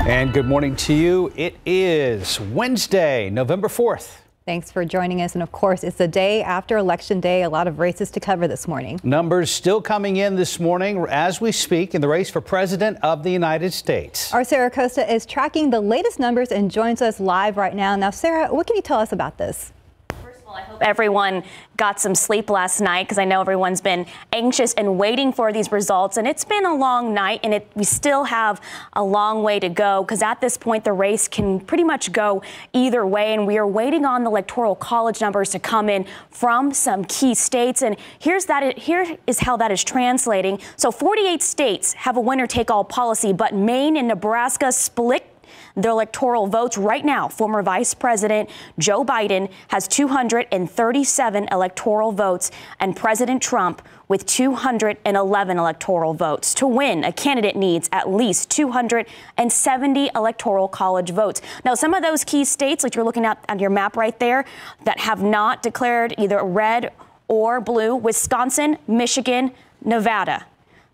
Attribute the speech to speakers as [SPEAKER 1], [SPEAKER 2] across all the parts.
[SPEAKER 1] And good morning to you. It is Wednesday, November 4th.
[SPEAKER 2] Thanks for joining us. And of course, it's the day after Election Day. A lot of races to cover this morning.
[SPEAKER 1] Numbers still coming in this morning as we speak in the race for President of the United States.
[SPEAKER 2] Our Sarah Acosta is tracking the latest numbers and joins us live right now. Now, Sarah, what can you tell us about this?
[SPEAKER 3] I hope everyone got some sleep last night because I know everyone's been anxious and waiting for these results. And it's been a long night, and it, we still have a long way to go because at this point, the race can pretty much go either way. And we are waiting on the Electoral College numbers to come in from some key states. And here's that. Here is how that is translating. So 48 states have a winner take all policy, but Maine and Nebraska split the electoral votes right now. Former Vice President Joe Biden has 237 electoral votes, and President Trump with 211 electoral votes. To win, a candidate needs at least 270 electoral college votes. Now, some of those key states, like you're looking at on your map right there, that have not declared either red or blue Wisconsin, Michigan, Nevada.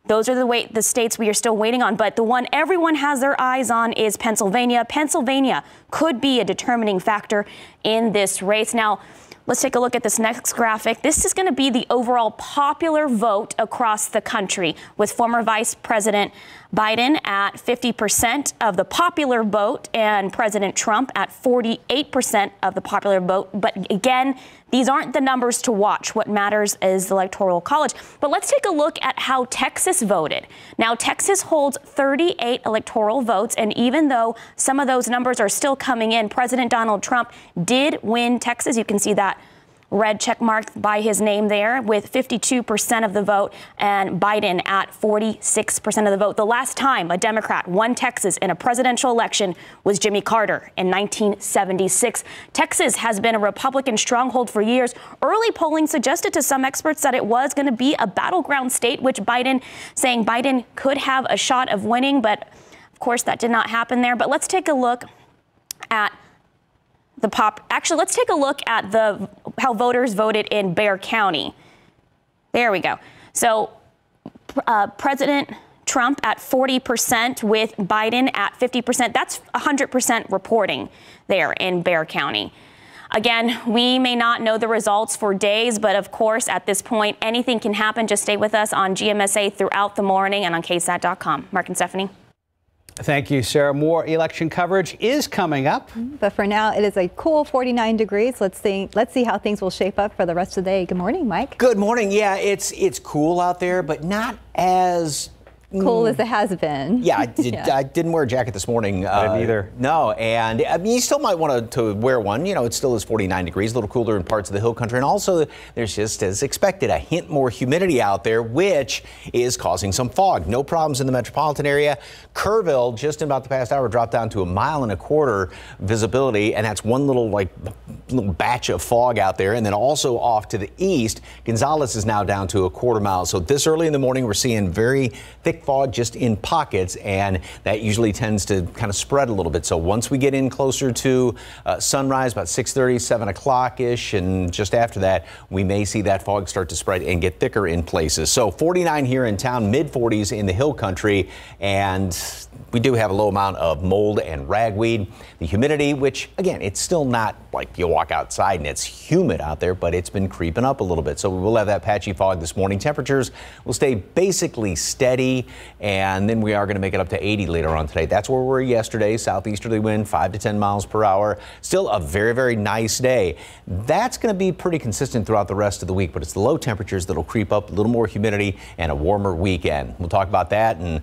[SPEAKER 3] Those are the, wait, the states we are still waiting on. But the one everyone has their eyes on is Pennsylvania. Pennsylvania could be a determining factor in this race. Now, Let's take a look at this next graphic. This is going to be the overall popular vote across the country, with former Vice President Biden at 50% of the popular vote and President Trump at 48% of the popular vote. But again, these aren't the numbers to watch. What matters is the Electoral College. But let's take a look at how Texas voted. Now, Texas holds 38 electoral votes, and even though some of those numbers are still coming in, President Donald Trump did win Texas. You can see that red check marked by his name there with 52% of the vote and Biden at 46% of the vote. The last time a Democrat won Texas in a presidential election was Jimmy Carter in 1976. Texas has been a Republican stronghold for years. Early polling suggested to some experts that it was going to be a battleground state, which Biden saying Biden could have a shot of winning, but of course that did not happen there. But let's take a look at the pop. Actually, let's take a look at the how voters voted in Bexar County. There we go. So, uh, President Trump at 40% with Biden at 50%. That's 100% reporting there in Bexar County. Again, we may not know the results for days, but of course, at this point, anything can happen. Just stay with us on GMSA throughout the morning and on KSAT.com. Mark and Stephanie.
[SPEAKER 1] Thank you, Sarah. More election coverage is coming up. Mm-hmm.
[SPEAKER 2] But for now, it is a cool 49 degrees. Let's see. Let's see how things will shape up for the rest of the day. Good morning, Mike.
[SPEAKER 4] Good morning. Yeah, it's it's cool out there, but not as
[SPEAKER 2] cool mm. as it has been.
[SPEAKER 4] Yeah, I, did, yeah. I didn't wear a jacket this morning.
[SPEAKER 1] I didn't uh, either.
[SPEAKER 4] No, and I mean, you still might want to wear one. You know, it still is 49 degrees, a little cooler in parts of the hill country. And also, there's just, as expected, a hint more humidity out there, which is causing some fog. No problems in the metropolitan area. Kerrville, just in about the past hour, dropped down to a mile and a quarter visibility, and that's one little, like, little batch of fog out there. And then also off to the east, Gonzales is now down to a quarter mile. So this early in the morning, we're seeing very thick fog just in pockets, and that usually tends to kind of spread a little bit. So once we get in closer to uh, sunrise, about 6:30, 7 o'clock ish, and just after that, we may see that fog start to spread and get thicker in places. So 49 here in town, mid 40s in the hill country, and we do have a low amount of mold and ragweed. The humidity, which again, it's still not like you walk outside and it's humid out there, but it's been creeping up a little bit. So we will have that patchy fog this morning. Temperatures will stay basically steady, and then we are going to make it up to 80 later on today. That's where we were yesterday. Southeasterly wind, 5 to 10 miles per hour. Still a very, very nice day. That's going to be pretty consistent throughout the rest of the week, but it's the low temperatures that'll creep up, a little more humidity, and a warmer weekend. We'll talk about that and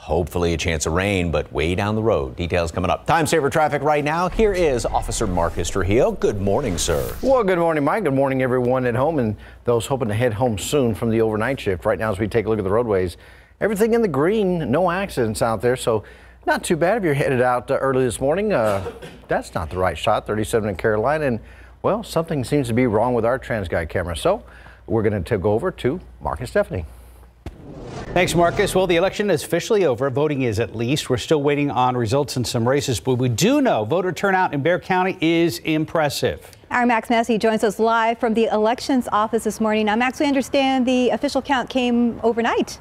[SPEAKER 4] Hopefully a chance of rain, but way down the road. Details coming up. Time saver traffic right now. Here is Officer Marcus Trujillo. Good morning, sir.
[SPEAKER 5] Well, good morning, Mike. Good morning, everyone at home and those hoping to head home soon from the overnight shift. Right now, as we take a look at the roadways, everything in the green, no accidents out there. So not too bad if you're headed out uh, early this morning. Uh, that's not the right shot, 37 in Carolina. And, well, something seems to be wrong with our TransGuide camera. So we're going to go over to Mark and Stephanie.
[SPEAKER 1] Thanks, Marcus. Well, the election is officially over. Voting is at least. We're still waiting on results in some races, but we do know voter turnout in Bexar County is impressive.
[SPEAKER 2] Our Max Massey joins us live from the elections office this morning. Now, Max, we understand the official count came overnight.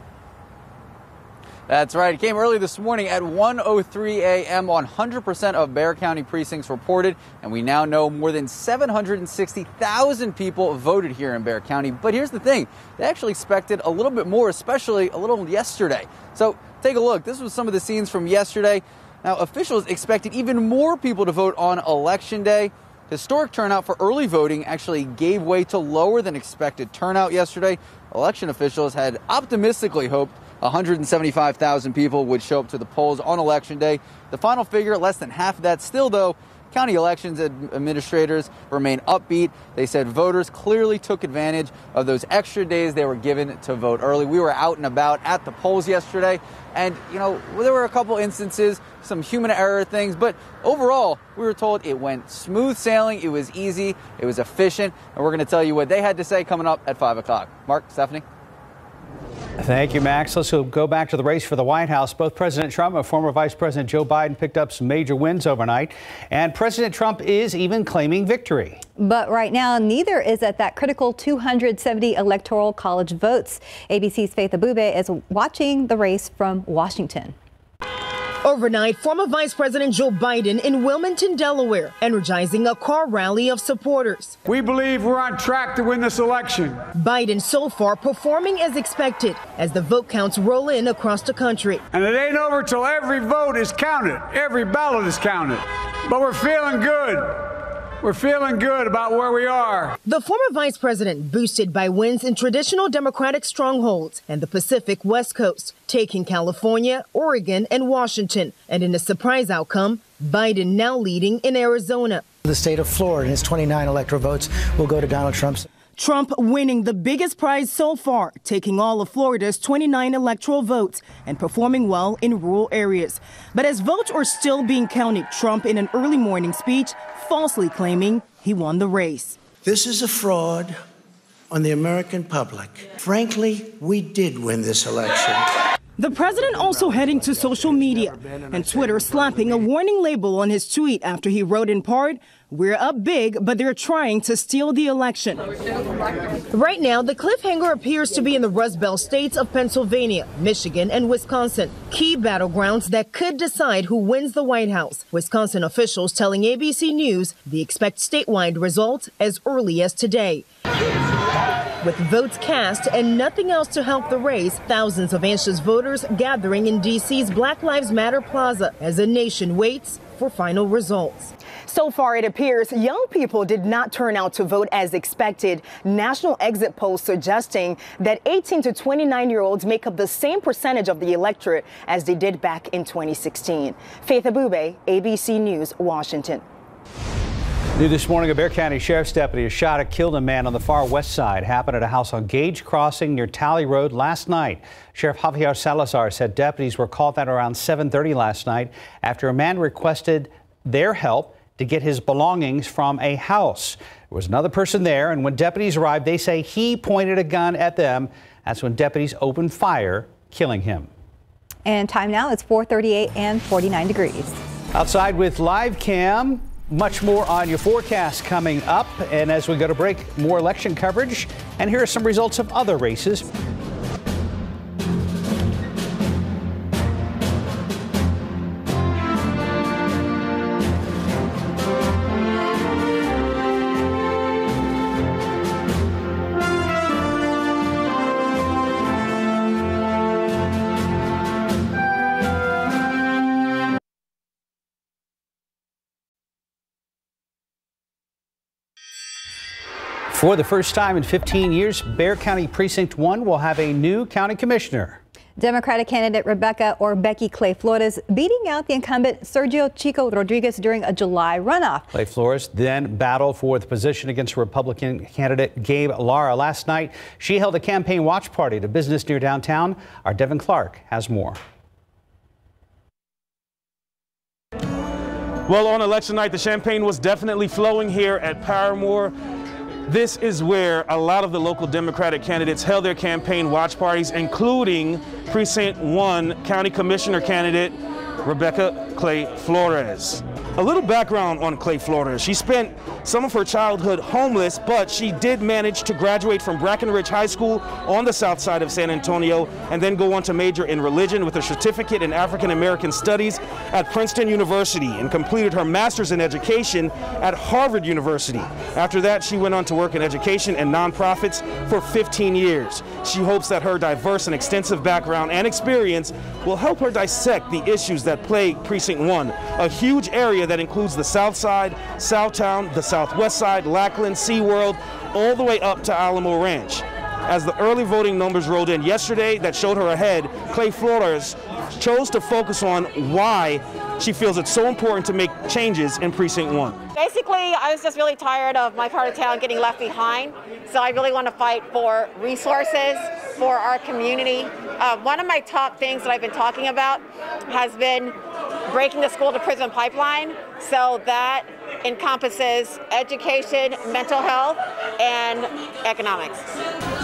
[SPEAKER 6] That's right. It came early this morning at 1:03 a.m. 100% of Bexar County precincts reported, and we now know more than 760,000 people voted here in Bexar County. But here's the thing: they actually expected a little bit more, especially a little yesterday. So take a look. This was some of the scenes from yesterday. Now, officials expected even more people to vote on election day. Historic turnout for early voting actually gave way to lower than expected turnout yesterday. Election officials had optimistically hoped 175,000 people would show up to the polls on election day. The final figure, less than half of that. Still, though, county elections administrators remain upbeat. They said voters clearly took advantage of those extra days they were given to vote early. We were out and about at the polls yesterday, and, you know, there were a couple instances, some human error things, but overall, we were told it went smooth sailing, it was easy, it was efficient, and we're going to tell you what they had to say coming up at 5 o'clock. Mark, Stephanie?
[SPEAKER 1] Thank you, Max. Let's go back to the race for the White House. Both President Trump and former Vice President Joe Biden picked up some major wins overnight, and President Trump is even claiming victory.
[SPEAKER 2] But right now, neither is at that critical 270 electoral college votes. ABC's Faith Abubey is watching the race from Washington.
[SPEAKER 7] Overnight, former Vice President Joe Biden in Wilmington, Delaware, energizing a car rally of supporters.
[SPEAKER 8] We believe we're on track to win this election.
[SPEAKER 7] Biden so far performing as expected as the vote counts roll in across the country.
[SPEAKER 8] And it ain't over till every vote is counted, every ballot is counted. But we're feeling good. We're feeling good about where we are.
[SPEAKER 7] The former vice president boosted by wins in traditional Democratic strongholds and the Pacific West Coast, taking California, Oregon, and Washington. And in a surprise outcome, Biden now leading in Arizona.
[SPEAKER 9] The state of Florida and his 29 electoral votes will go to Donald Trump's.
[SPEAKER 7] Trump winning the biggest prize so far, taking all of Florida's 29 electoral votes and performing well in rural areas. But as votes are still being counted, Trump in an early morning speech falsely claiming he won the race.
[SPEAKER 9] This is a fraud on the American public. Frankly, we did win this election.
[SPEAKER 7] The president also heading to social media and Twitter slapping a warning label on his tweet after he wrote in part, we're up big, but they're trying to steal the election. Right now, the cliffhanger appears to be in the Rust Belt states of Pennsylvania, Michigan, and Wisconsin, key battlegrounds that could decide who wins the White House. Wisconsin officials telling ABC News they expect statewide results as early as today. With votes cast and nothing else to help the race, thousands of anxious voters gathering in D.C.'s Black Lives Matter Plaza as the nation waits for final results. So far, it appears young people did not turn out to vote as expected. National exit polls suggesting that 18 to 29 year olds make up the same percentage of the electorate as they did back in 2016. Faith Abubey, ABC News, Washington.
[SPEAKER 1] New this morning, a Bexar County Sheriff's deputy has shot and killed a man on the far west side. Happened at a house on Gage Crossing near Talley Road last night. Sheriff Javier Salazar said deputies were called out around 7:30 last night after a man requested their help to get his belongings from a house. There was another person there, and when deputies arrived, they say he pointed a gun at them. That's when deputies opened fire, killing him.
[SPEAKER 2] And time now, it's 438 and 49 degrees.
[SPEAKER 1] Outside with live cam. Much more on your forecast coming up. And as we go to break, more election coverage. And here are some results of other races. For the first time in 15 years, Bexar County Precinct 1 will have a new county commissioner.
[SPEAKER 2] Democratic candidate Rebecca or Becky Clay Flores beating out the incumbent Sergio Chico Rodriguez during a July runoff.
[SPEAKER 1] Clay Flores then battled for the position against Republican candidate Gabe Lara last night. She held a campaign watch party at a business near downtown. Our Devin Clark has more.
[SPEAKER 10] Well, on election night, the champagne was definitely flowing here at Paramour. This is where a lot of the local Democratic candidates held their campaign watch parties, including Precinct 1 County Commissioner candidate Rebecca Clay Flores. A little background on Clay Flores. She spent some of her childhood homeless, but she did manage to graduate from Brackenridge High School on the south side of San Antonio and then go on to major in religion with a certificate in African American Studies at Princeton University and completed her master's in education at Harvard University. After that, she went on to work in education and nonprofits for 15 years. She hopes that her diverse and extensive background and experience will help her dissect the issues that plague Precinct 1, a huge area that includes the South Side, Southtown, the Southwest Side, Lackland, SeaWorld, all the way up to Alamo Ranch. As the early voting numbers rolled in yesterday that showed her ahead, Clay Flores chose to focus on why she feels it's so important to make changes in Precinct 1.
[SPEAKER 11] Basically, I was just really tired of my part of town getting left behind. So I really want to fight for resources for our community. Uh, one of my top things that I've been talking about has been breaking the school to prison pipeline. So that encompasses education, mental health, and economics.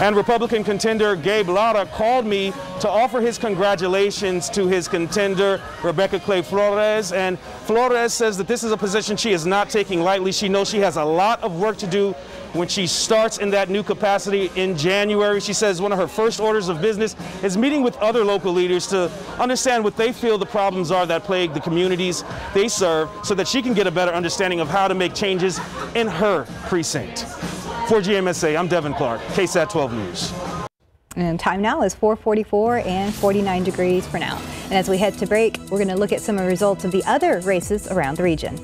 [SPEAKER 10] And Republican contender Gabe Lara called me to offer his congratulations to his contender, Rebecca Clay Flores. And Flores says that this is a position she is not taking lightly. She knows she has a lot of work to do when she starts in that new capacity in January. She says one of her first orders of business is meeting with other local leaders to understand what they feel the problems are that plague the communities they serve so that she can get a better understanding of how to make changes in her precinct. For GMSA, I'm Devin Clark, KSAT 12 News.
[SPEAKER 2] And time now is 444 and 49 degrees for now. And as we head to break, we're going to look at some of the results of the other races around the region.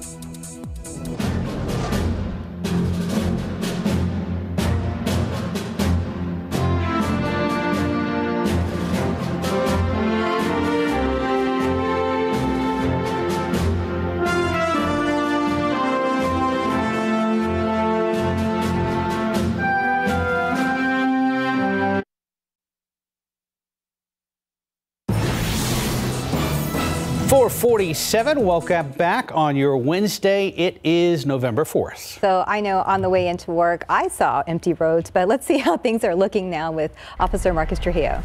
[SPEAKER 1] Four forty-seven. Welcome back on your Wednesday. It is November 4th.
[SPEAKER 2] So I know on the way into work, I saw empty roads, but let's see how things are looking now with Officer Marcus Trujillo.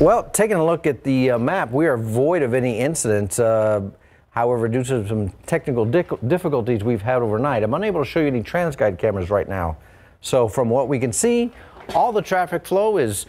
[SPEAKER 5] Well, taking a look at the uh, map, we are void of any incidents. Uh, however, due to some technical difficulties we've had overnight, I'm unable to show you any TransGuide cameras right now. So from what we can see, all the traffic flow is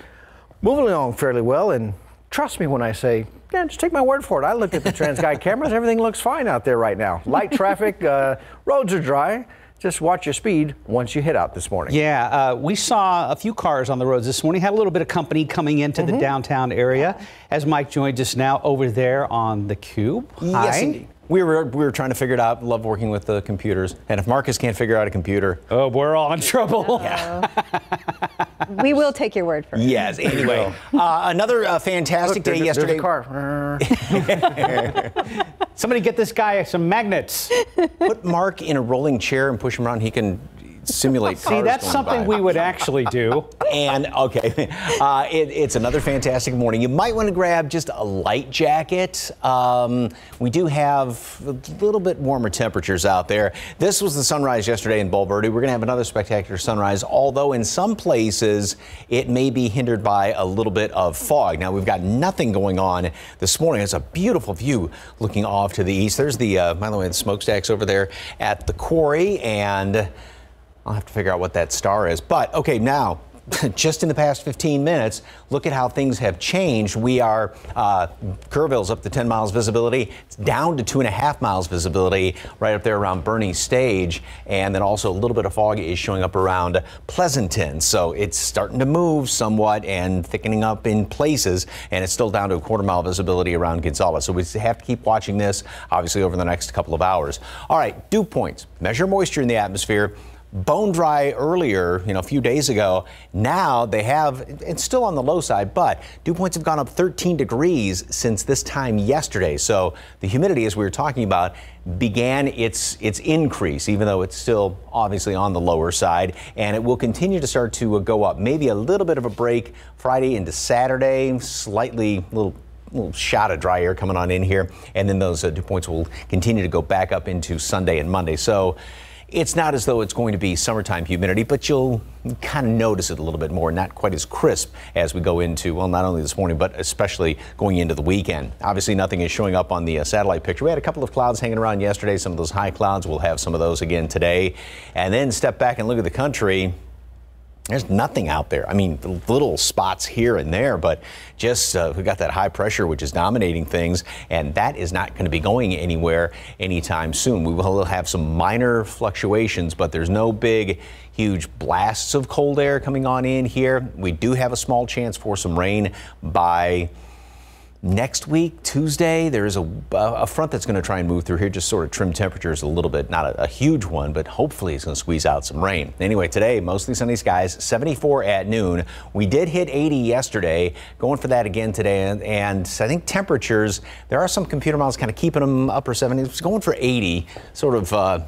[SPEAKER 5] moving along fairly well. And trust me when I say yeah, just take my word for it. I looked at the TransGuide cameras. Everything looks fine out there right now. Light traffic, uh, roads are dry. Just watch your speed once you hit out this morning.
[SPEAKER 1] Yeah, uh, we saw a few cars on the roads this morning. Had a little bit of company coming into mm -hmm. the mm-hmm. downtown area. As Mike joined us now over there on the Cube.
[SPEAKER 4] Yes, Hi. indeed. We were we were trying to figure it out. Love working with the computers. And if Marcus can't figure out a computer,
[SPEAKER 1] oh, we're all in trouble.
[SPEAKER 2] Yeah. we will take your word for it.
[SPEAKER 4] Yes. Anyway, uh, another uh, fantastic
[SPEAKER 5] Look,
[SPEAKER 4] day yesterday.
[SPEAKER 5] car.
[SPEAKER 1] Somebody get this guy some magnets.
[SPEAKER 4] Put Mark in a rolling chair and push him around. He can simulate
[SPEAKER 1] See, that's something
[SPEAKER 4] by.
[SPEAKER 1] we would actually do.
[SPEAKER 4] and okay, uh, it, it's another fantastic morning. You might want to grab just a light jacket. Um, we do have a little bit warmer temperatures out there. This was the sunrise yesterday in Bulverde. We're going to have another spectacular sunrise, although in some places it may be hindered by a little bit of fog. Now we've got nothing going on this morning. It's a beautiful view looking off to the east. There's the, uh, by the way, the smokestacks over there at the quarry and I'll have to figure out what that star is. But okay, now just in the past 15 minutes, look at how things have changed. We are, uh, Kerrville's up to 10 miles visibility. It's down to two and a half miles visibility right up there around Boerne Stage. And then also a little bit of fog is showing up around Pleasanton. So it's starting to move somewhat and thickening up in places. And it's still down to a quarter mile visibility around Gonzales. So we have to keep watching this, obviously, over the next couple of hours. All right, dew points. Measure moisture in the atmosphere bone dry earlier, you know, a few days ago. Now they have, it's still on the low side, but dew points have gone up 13 degrees since this time yesterday. So the humidity, as we were talking about, began its its increase, even though it's still obviously on the lower side, and it will continue to start to go up. Maybe a little bit of a break Friday into Saturday, slightly little little shot of dry air coming on in here, and then those uh, dew points will continue to go back up into Sunday and Monday. So It's not as though it's going to be summertime humidity, but you'll kind of notice it a little bit more, not quite as crisp as we go into, well, not only this morning, but especially going into the weekend. Obviously, nothing is showing up on the uh, satellite picture. We had a couple of clouds hanging around yesterday, some of those high clouds. We'll have some of those again today. And then step back and look at the country. There's nothing out there. I mean, little spots here and there, but just uh, we got that high pressure which is dominating things, and that is not going to be going anywhere anytime soon. We will have some minor fluctuations, but there's no big, huge blasts of cold air coming on in here. We do have a small chance for some rain by Next week, Tuesday, there is a, a front that's going to try and move through here, just sort of trim temperatures a little bit. Not a, a huge one, but hopefully it's going to squeeze out some rain. Anyway, today, mostly sunny skies, 74 at noon. We did hit 80 yesterday, going for that again today. And, and I think temperatures, there are some computer models kind of keeping them upper 70s, going for 80, sort of. Uh,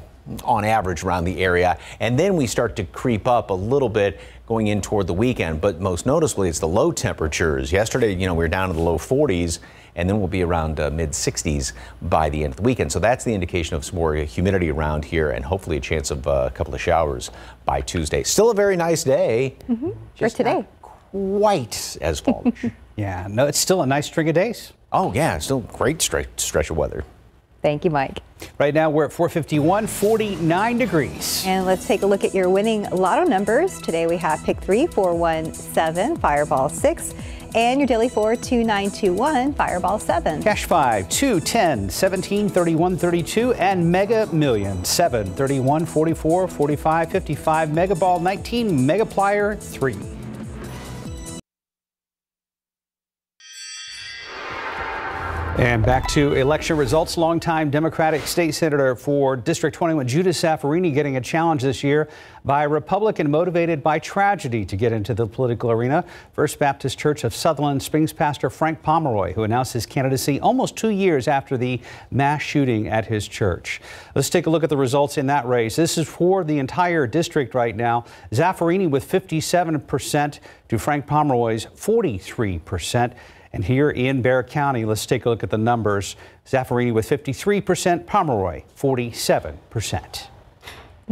[SPEAKER 4] on average around the area. And then we start to creep up a little bit going in toward the weekend. But most noticeably, it's the low temperatures. Yesterday, you know, we were down in the low 40s, and then we'll be around uh, mid 60s by the end of the weekend. So that's the indication of some more humidity around here, and hopefully a chance of uh, a couple of showers by Tuesday. Still a very nice day.
[SPEAKER 2] Mm-hmm. For today.
[SPEAKER 4] quite as fall.
[SPEAKER 1] yeah, no, it's still a nice string of days.
[SPEAKER 4] Oh, yeah, still great stretch, stretch of weather.
[SPEAKER 2] Thank you, Mike.
[SPEAKER 1] Right now we're at 451, 49 degrees.
[SPEAKER 2] And let's take a look at your winning lotto numbers. Today we have pick 3, 417, Fireball 6, and your daily 4, 2921, Fireball 7.
[SPEAKER 1] Cash 5, 2, 10, 17, 31, 32, and Mega Million 7, 31, 44, 45, 55, Mega Ball 19, Megaplier 3. And back to election results. Longtime Democratic state senator for District 21, Judith Zaffirini, getting a challenge this year by a Republican motivated by tragedy to get into the political arena. First Baptist Church of Sutherland Springs pastor Frank Pomeroy, who announced his candidacy almost two years after the mass shooting at his church. Let's take a look at the results in that race. This is for the entire district right now. Zaffirini with 57% to Frank Pomeroy's 43%. And here in Bexar County, let's take a look at the numbers. Zaffirini with 53%, Pomeroy 47%.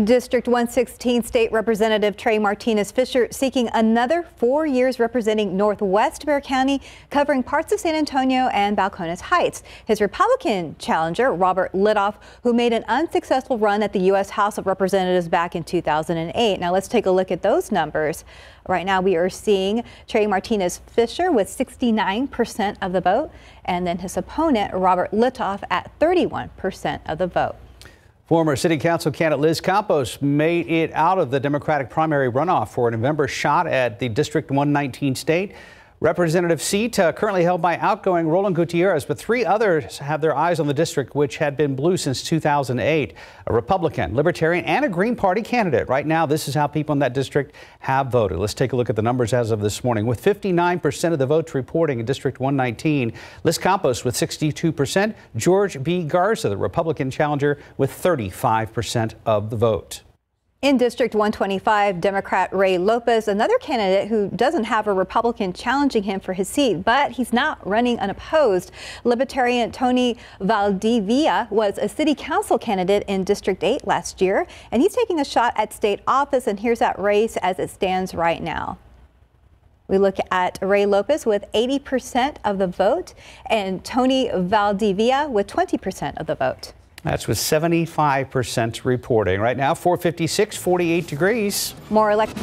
[SPEAKER 2] District 116 State Representative Trey Martinez Fischer seeking another four years representing Northwest Bexar County, covering parts of San Antonio and Balcones Heights. His Republican challenger, Robert Litoff, who made an unsuccessful run at the U.S. House of Representatives back in 2008. Now let's take a look at those numbers. Right now we are seeing Trey Martinez Fischer with 69% of the vote, and then his opponent, Robert Litoff, at 31% of the vote.
[SPEAKER 1] Former City Council candidate Liz Campos made it out of the Democratic primary runoff for a November shot at the District 119 state. Representative seat uh, currently held by outgoing Roland Gutierrez, but three others have their eyes on the district, which had been blue since 2008. A Republican, Libertarian, and a Green Party candidate. Right now, this is how people in that district have voted. Let's take a look at the numbers as of this morning. With 59% of the votes reporting in District 119, Liz Campos with 62%, George B. Garza, the Republican challenger, with 35% of the vote.
[SPEAKER 2] In District 125, Democrat Ray Lopez, another candidate who doesn't have a Republican challenging him for his seat, but he's not running unopposed. Libertarian Tony Valdivia was a city council candidate in District 8 last year, and he's taking a shot at state office. And here's that race as it stands right now. We look at Ray Lopez with 80% of the vote and Tony Valdivia with 20% of the vote.
[SPEAKER 1] That's with 75% reporting. Right now, 456, 48 degrees.
[SPEAKER 2] More elect.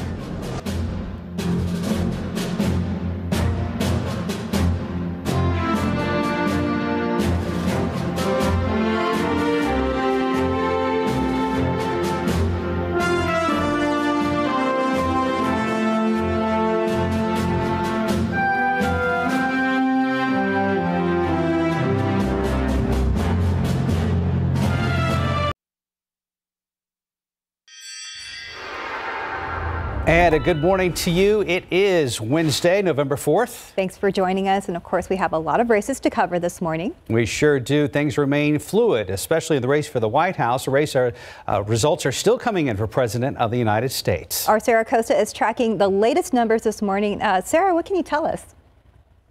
[SPEAKER 1] And a good morning to you. It is Wednesday, November 4th.
[SPEAKER 2] Thanks for joining us. And of course, we have a lot of races to cover this morning.
[SPEAKER 1] We sure do. Things remain fluid, especially in the race for the White House. The race are, uh, results are still coming in for President of the United States.
[SPEAKER 2] Our Sarah Acosta is tracking the latest numbers this morning. Uh, Sarah, what can you tell us?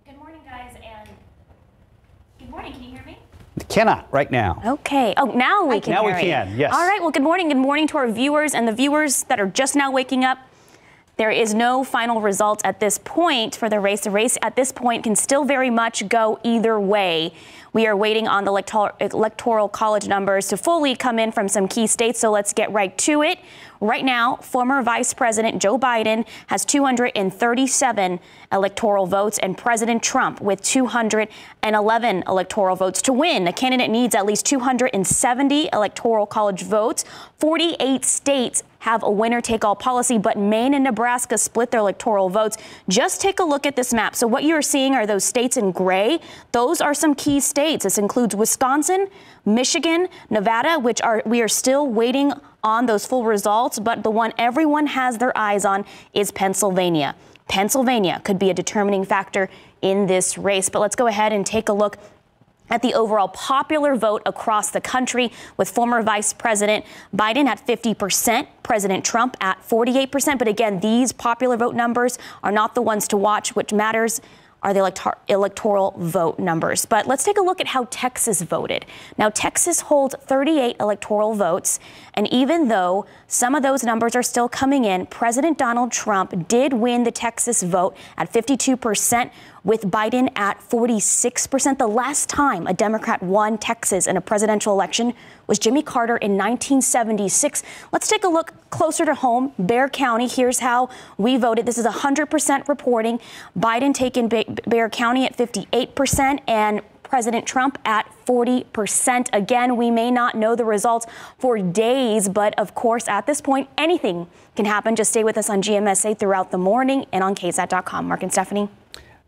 [SPEAKER 3] Good morning, guys. And good morning. Can you hear me?
[SPEAKER 1] Cannot right now.
[SPEAKER 3] Okay. Oh, now we can.
[SPEAKER 1] Now
[SPEAKER 3] Harry.
[SPEAKER 1] we can. Yes.
[SPEAKER 3] All right. Well, good morning. Good morning to our viewers and the viewers that are just now waking up. There is no final result at this point for the race. The race at this point can still very much go either way. We are waiting on the electoral college numbers to fully come in from some key states, so let's get right to it. Right now, former Vice President Joe Biden has 237 electoral votes, and President Trump with 211 electoral votes. To win, a candidate needs at least 270 electoral college votes. 48 states have a winner take all policy, but Maine and Nebraska split their electoral votes. Just take a look at this map. So, what you're seeing are those states in gray. Those are some key states. This includes Wisconsin, Michigan, Nevada, which are we are still waiting on those full results, but the one everyone has their eyes on is Pennsylvania. Pennsylvania could be a determining factor in this race. But let's go ahead and take a look at the overall popular vote across the country, with former Vice President Biden at 50%, President Trump at 48%. But again, these popular vote numbers are not the ones to watch. Which matters are the elector- electoral vote numbers. But let's take a look at how Texas voted. Now, Texas holds 38 electoral votes, and even though some of those numbers are still coming in, President Donald Trump did win the Texas vote at 52 percent with Biden at 46%. The last time a Democrat won Texas in a presidential election was Jimmy Carter in 1976. Let's take a look closer to home, Bexar County. Here's how we voted. This is 100% reporting. Biden taking Bexar County at 58% and President Trump at 40%. Again, we may not know the results for days, but of course, at this point, anything can happen. Just stay with us on GMSA throughout the morning and on KSAT.com. Mark and Stephanie.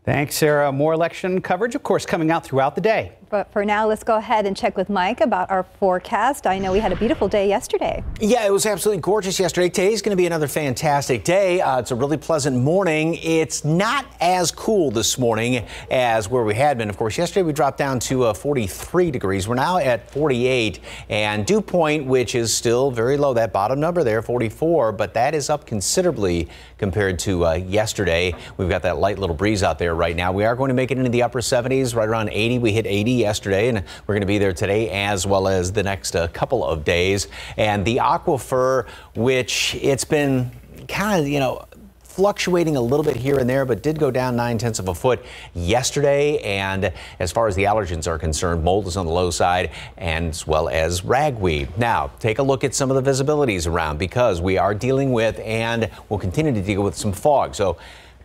[SPEAKER 1] Thanks, Sarah. More election coverage, of course, coming out throughout the day.
[SPEAKER 2] But for now, let's go ahead and check with Mike about our forecast. I know we had a beautiful day yesterday.
[SPEAKER 4] Yeah, it was absolutely gorgeous yesterday. Today's going to be another fantastic day. Uh, it's a really pleasant morning. It's not as cool this morning as where we had been. Of course, yesterday we dropped down to uh, 43 degrees. We're now at 48, and dew point, which is still very low, that bottom number there, 44, but that is up considerably compared to uh, yesterday. We've got that light little breeze out there right now. We are going to make it into the upper 70s, right around 80. We hit 80 yesterday, and we're going to be there today as well as the next uh, couple of days. And the aquifer, which it's been kind of, you know, fluctuating a little bit here and there, but did go down nine tenths of a foot yesterday. And as far as the allergens are concerned, mold is on the low side, as well as ragweed. Now, take a look at some of the visibilities around because we are dealing with and will continue to deal with some fog. So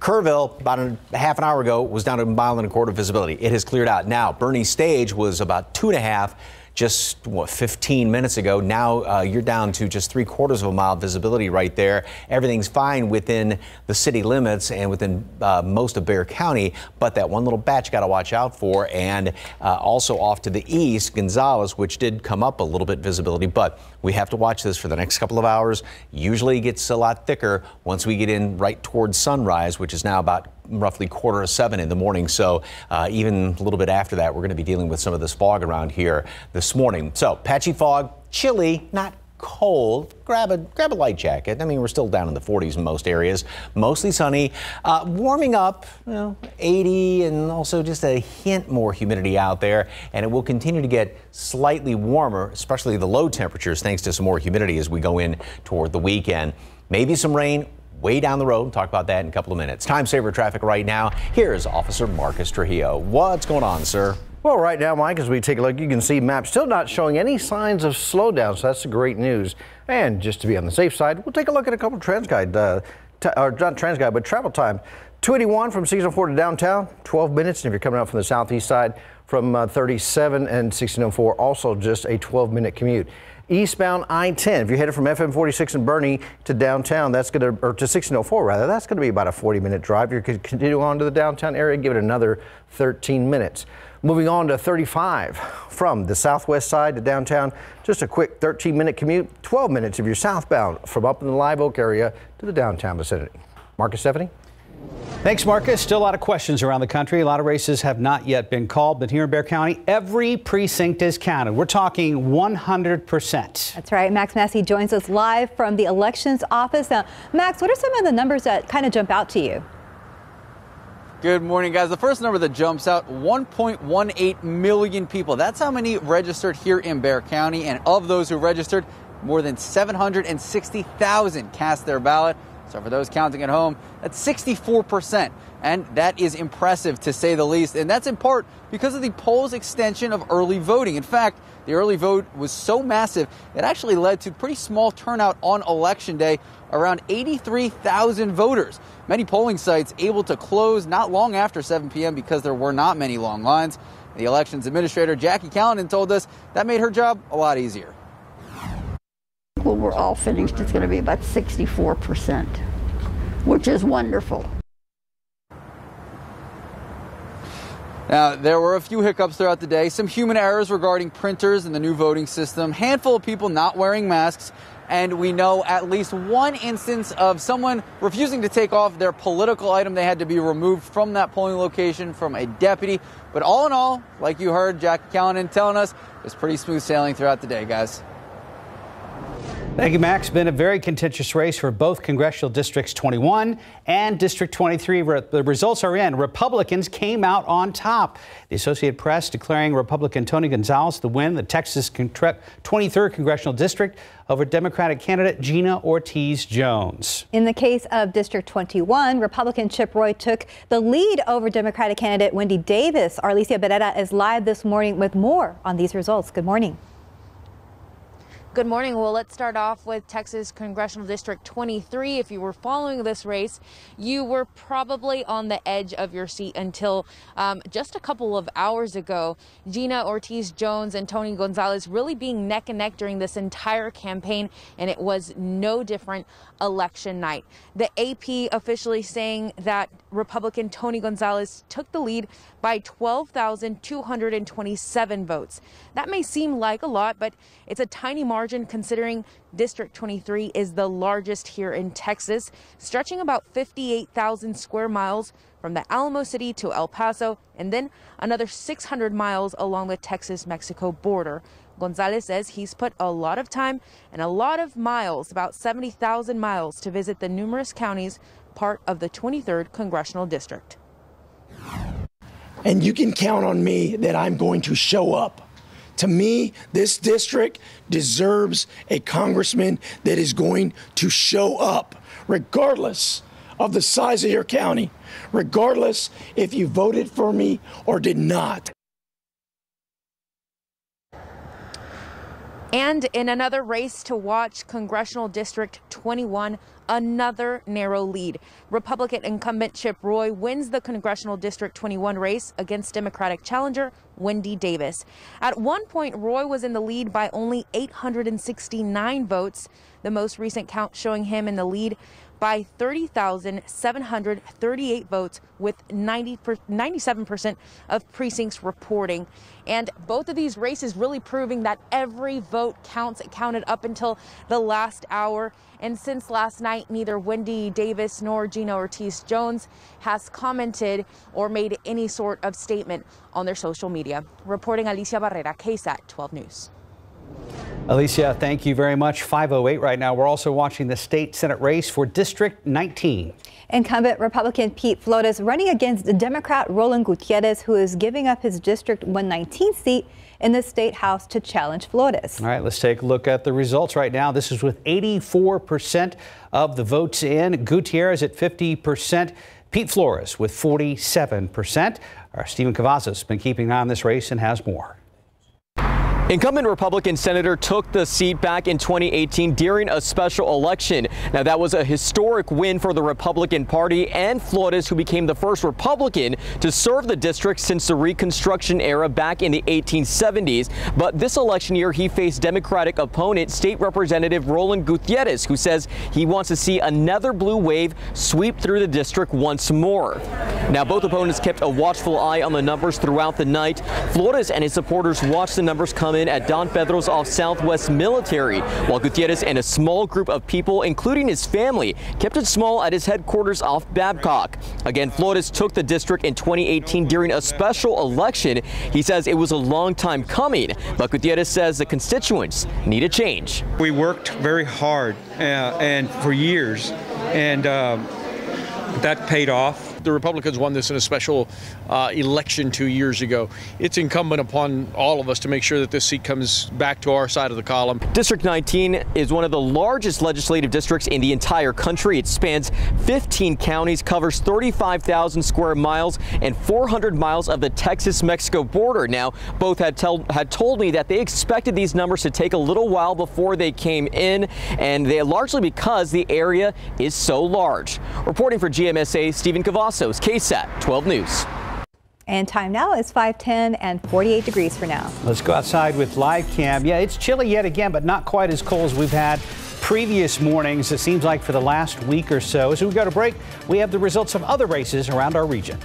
[SPEAKER 4] Kerrville, about a half an hour ago, was down to a mile and a quarter visibility. It has cleared out. Now, Boerne Stage was about two and a half just what 15 minutes ago. Now uh, you're down to just three quarters of a mile visibility right there. Everything's fine within the city limits and within uh, most of Bexar County, but that one little batch got to watch out for. And uh, also off to the east, Gonzales, which did come up a little bit visibility, but we have to watch this for the next couple of hours. Usually gets a lot thicker once we get in right towards sunrise, which is now about roughly quarter of seven in the morning. So uh, even a little bit after that, we're going to be dealing with some of this fog around here this morning. So patchy fog, chilly, not cold, grab a grab a light jacket. I mean, we're still down in the 40s in most areas. Mostly sunny, uh, warming up, you know, 80, and also just a hint more humidity out there. And it will continue to get slightly warmer, especially the low temperatures, thanks to some more humidity as we go in toward the weekend. Maybe some rain way down the road. Talk about that in a couple of minutes. Time saver traffic right now. Here's Officer Marcus Trujillo. What's going on, sir?
[SPEAKER 5] Well, right now, Mike, as we take a look, you can see maps still not showing any signs of slowdown, so that's great news. And just to be on the safe side, we'll take a look at a couple of TransGuide, uh, or not TransGuide, but travel time. 281 from 604 to downtown, 12 minutes. And if you're coming out from the southeast side, from uh, 37 and 1604, also just a 12 minute commute eastbound I-10. If you're headed from FM 46 in Boerne to downtown, that's going to, or to 1604 rather, that's going to be about a 40 minute drive. You could continue on to the downtown area, give it another 13 minutes. Moving on to 35 from the southwest side to downtown, just a quick 13 minute commute, 12 minutes if you're southbound from up in the Live Oak area to the downtown vicinity. Marcus Stephanie?
[SPEAKER 1] Thanks, Marcus. Still a lot of questions around the country. A lot of races have not yet been called, but here in Bexar County, every precinct is counted. We're talking 100%.
[SPEAKER 2] That's right. Max Massey joins us live from the elections office. Now, Max, what are some of the numbers that kind of jump out to you?
[SPEAKER 6] Good morning, guys. The first number that jumps out 1.18 million people. That's how many registered here in Bexar County. And of those who registered, more than 760,000 cast their ballot. So for those counting at home, that's 64%. And that is impressive to say the least. And that's in part because of the polls extension of early voting. In fact, the early vote was so massive, it actually led to pretty small turnout on election day, around 83,000 voters. Many polling sites able to close not long after 7 p.m. because there were not many long lines. The elections administrator, Jackie Callanen, told us that made her job a lot easier.
[SPEAKER 12] Well, we're all finished. It's going to be about 64%, which is wonderful.
[SPEAKER 6] Now, there were a few hiccups throughout the day, some human errors regarding printers and the new voting system, handful of people not wearing masks, and we know at least one instance of someone refusing to take off their political item. They had to be removed from that polling location from a deputy. But all in all, like you heard Jack Callanen telling us, it was pretty smooth sailing throughout the day, guys.
[SPEAKER 1] Thank you, Max. It's been a very contentious race for both congressional districts 21 and District 23. The results are in. Republicans came out on top. The Associated Press declaring Republican Tony Gonzales the win, the Texas 23rd congressional district over Democratic candidate Gina Ortiz Jones.
[SPEAKER 2] In the case of District 21, Republican Chip Roy took the lead over Democratic candidate Wendy Davis. Alicia Barrera is live this morning with more on these results. Good morning.
[SPEAKER 13] Good morning. Well, let's start off with Texas Congressional District 23. If you were following this race, you were probably on the edge of your seat until um, just a couple of hours ago. Gina Ortiz Jones and Tony Gonzales really being neck and neck during this entire campaign, and it was no different election night. The AP officially saying that Republican Tony Gonzales took the lead by 12,227 votes. That may seem like a lot, but it's a tiny margin considering District 23 is the largest here in Texas, stretching about 58,000 square miles from the Alamo City to El Paso, and then another 600 miles along the Texas Mexico border. Gonzales says he's put a lot of time and a lot of miles, about 70,000 miles, to visit the numerous counties part of the 23rd Congressional District.
[SPEAKER 9] And you can count on me that I'm going to show up. To me, this district deserves a congressman that is going to show up, regardless of the size of your county, regardless if you voted for me or did not.
[SPEAKER 13] And in another race to watch, Congressional District 21, another narrow lead. Republican incumbent Chip Roy wins the Congressional District 21 race against Democratic challenger Wendy Davis. At one point, Roy was in the lead by only 869 votes, the most recent count showing him in the lead by 30,738 votes with 90 97% of precincts reporting. And both of these races really proving that every vote counts. It counted up until the last hour. And since last night, neither Wendy Davis nor Gina Ortiz Jones has commented or made any sort of statement on their social media. Reporting Alicia Barrera, KSAT 12 News.
[SPEAKER 1] Alicia, thank you very much. 508 right now. We're also watching the state Senate race for District 19.
[SPEAKER 2] Incumbent Republican Pete Flores running against Democrat Roland Gutierrez, who is giving up his District 119 seat in the state house to challenge Flores.
[SPEAKER 1] All right, let's take a look at the results right now. This is with 84% of the votes in. Gutierrez at 50%. Pete Flores with 47%. Our Stephen Cavazos has been keeping an eye on this race and has more.
[SPEAKER 14] Incumbent Republican senator took the seat back in 2018 during a special election. Now, that was a historic win for the Republican Party and Flores, who became the first Republican to serve the district since the Reconstruction era back in the 1870s. But this election year, he faced Democratic opponent, State Representative Roland Gutierrez, who says he wants to see another blue wave sweep through the district once more. Now, both opponents kept a watchful eye on the numbers throughout the night. Flores and his supporters watched the numbers come in at Don Pedro's off Southwest Military, while Gutierrez and a small group of people, including his family, kept it small at his headquarters off Babcock. Again, Flores took the district in 2018 during a special election. He says it was a long time coming, but Gutierrez says the constituents need a change.
[SPEAKER 15] We worked very hard uh, and for years, and um, that paid off. The Republicans won this in a special uh, election two years ago. It's incumbent upon all of us to make sure that this seat comes back to our side of the column.
[SPEAKER 14] District 19 is one of the largest legislative districts in the entire country. It spans 15 counties, covers 35,000 square miles and 400 miles of the Texas-Mexico border. Now, both had, tell, had told me that they expected these numbers to take a little while before they came in, and they largely because the area is so large. Reporting for GMSA, Stephen Cavazos, KSAT 12 News.
[SPEAKER 2] And time now is 510 and 48 degrees for now.
[SPEAKER 1] Let's go outside with live cam. Yeah, it's chilly yet again, but not quite as cold as we've had previous mornings. It seems like for the last week or so. As we go to break, we have the results of other races around our region.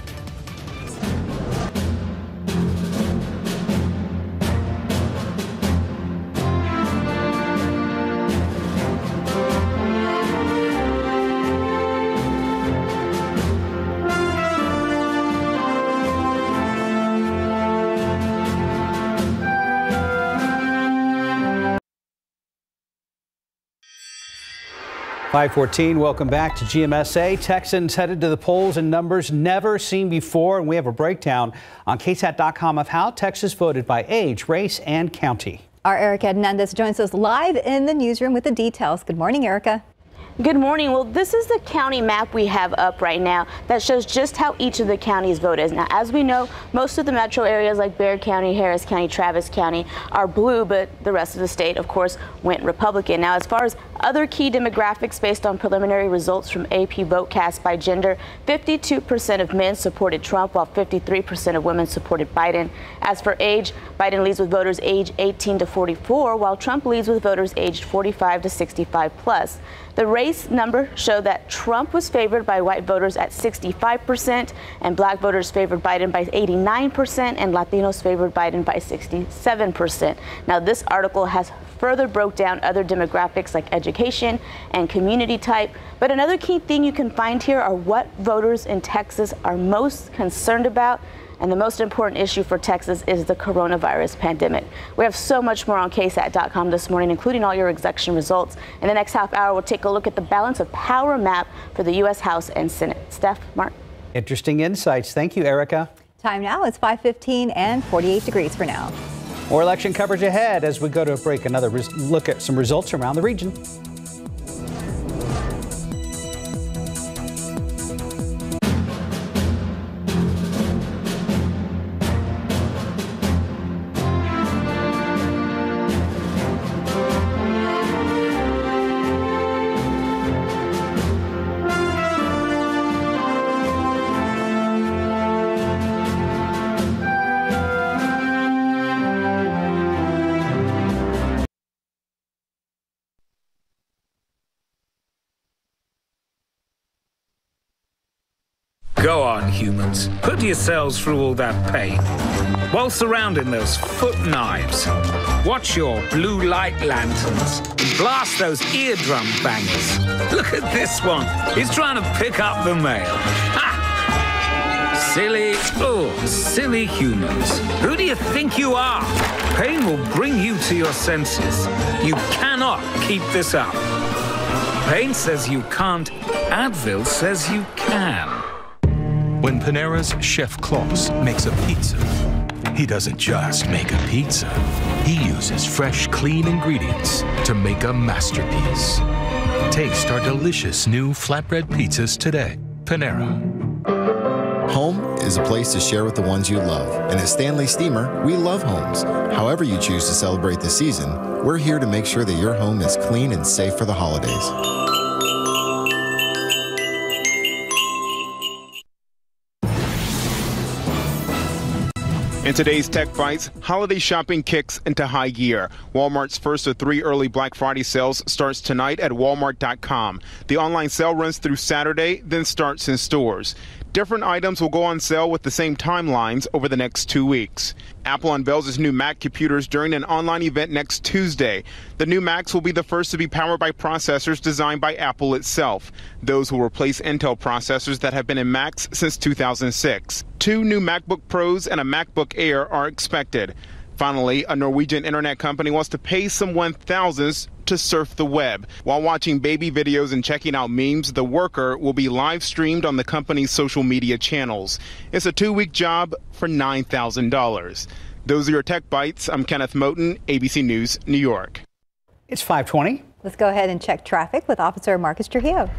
[SPEAKER 1] 514, welcome back to GMSA. Texans headed to the polls in numbers never seen before, and we have a breakdown on KSAT.com of how Texas voted by age, race, and county.
[SPEAKER 2] Our Erica Hernandez joins us live in the newsroom with the details. Good morning, Erica.
[SPEAKER 16] Good morning. Well, this is the county map we have up right now that shows just how each of the counties voted. Now, as we know, most of the metro areas like Bexar County, Harris County, Travis County are blue, but the rest of the state, of course, went Republican. Now, as far as other key demographics based on preliminary results from AP VoteCast by gender, 52% of men supported Trump, while 53% of women supported Biden. As for age, Biden leads with voters age 18 to 44, while Trump leads with voters aged 45 to 65 plus. The race number showed that Trump was favored by white voters at 65%, and black voters favored Biden by 89%, and Latinos favored Biden by 67%. Now, this article has further broke down other demographics like education and community type. But another key thing you can find here are what voters in Texas are most concerned about and the most important issue for Texas is the coronavirus pandemic. We have so much more on KSAT.com this morning, including all your execution results. In the next half hour, we'll take a look at the balance of power map for the U.S. House and Senate. Steph, Mark.
[SPEAKER 1] Interesting insights. Thank you, Erica.
[SPEAKER 2] Time now is 515 and 48 degrees for now.
[SPEAKER 1] More election coverage ahead as we go to a break. Another look at some results around the region.
[SPEAKER 17] Go on, humans. Put yourselves through all that pain. While surrounding those foot knives, watch your blue light lanterns. Blast those eardrum bangers. Look at this one. He's trying to pick up the mail. Ha! Silly, oh, silly humans. Who do you think you are? Pain will bring you to your senses. You cannot keep this up. Pain says you can't. Advil says you can.
[SPEAKER 18] When Panera's Chef Claus makes a pizza, he doesn't just make a pizza. He uses fresh, clean ingredients to make a masterpiece. Taste our delicious new flatbread pizzas today. Panera.
[SPEAKER 19] Home is a place to share with the ones you love. And at Stanley Steamer, we love homes. However you choose to celebrate the season, we're here to make sure that your home is clean and safe for the holidays.
[SPEAKER 20] In today's Tech Bites, holiday shopping kicks into high gear. Walmart's first of three early Black Friday sales starts tonight at walmart.com. The online sale runs through Saturday, then starts in stores. Different items will go on sale with the same timelines over the next two weeks. Apple unveils its new Mac computers during an online event next Tuesday. The new Macs will be the first to be powered by processors designed by Apple itself. Those will replace Intel processors that have been in Macs since 2006. Two new MacBook Pros and a MacBook Air are expected. Finally, a Norwegian internet company wants to pay some 1,000s to surf the web. While watching baby videos and checking out memes, the worker will be live streamed on the company's social media channels. It's a two week job for $9,000. Those are your tech bites. I'm Kenneth Moton, ABC News, New York.
[SPEAKER 1] It's 520.
[SPEAKER 2] Let's go ahead and check traffic with Officer Marcus Trujillo.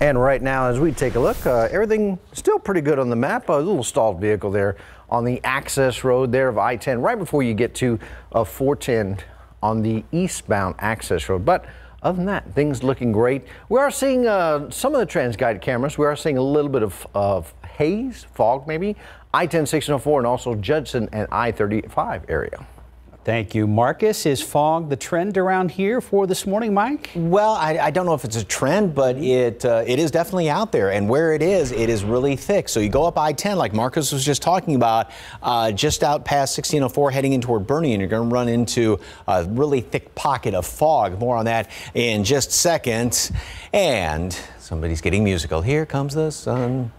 [SPEAKER 5] And right now, as we take a look, uh, everything still pretty good on the map. A little stalled vehicle there on the access road there of I-10, right before you get to uh, 410 on the eastbound access road. But other than that, things looking great. We are seeing uh, some of the TransGuide cameras. We are seeing a little bit of, of haze, fog maybe, I-10, 604 and also Judson and I-35 area.
[SPEAKER 1] Thank you, Marcus. Is fog the trend around here for this morning, Mike?
[SPEAKER 4] Well, I, I don't know if it's a trend, but it uh, it is definitely out there. And where it is, it is really thick. So you go up I-10, like Marcus was just talking about, uh, just out past 1604, heading in toward Boerne, and you're going to run into a really thick pocket of fog. More on that in just seconds. And somebody's getting musical. Here comes the sun.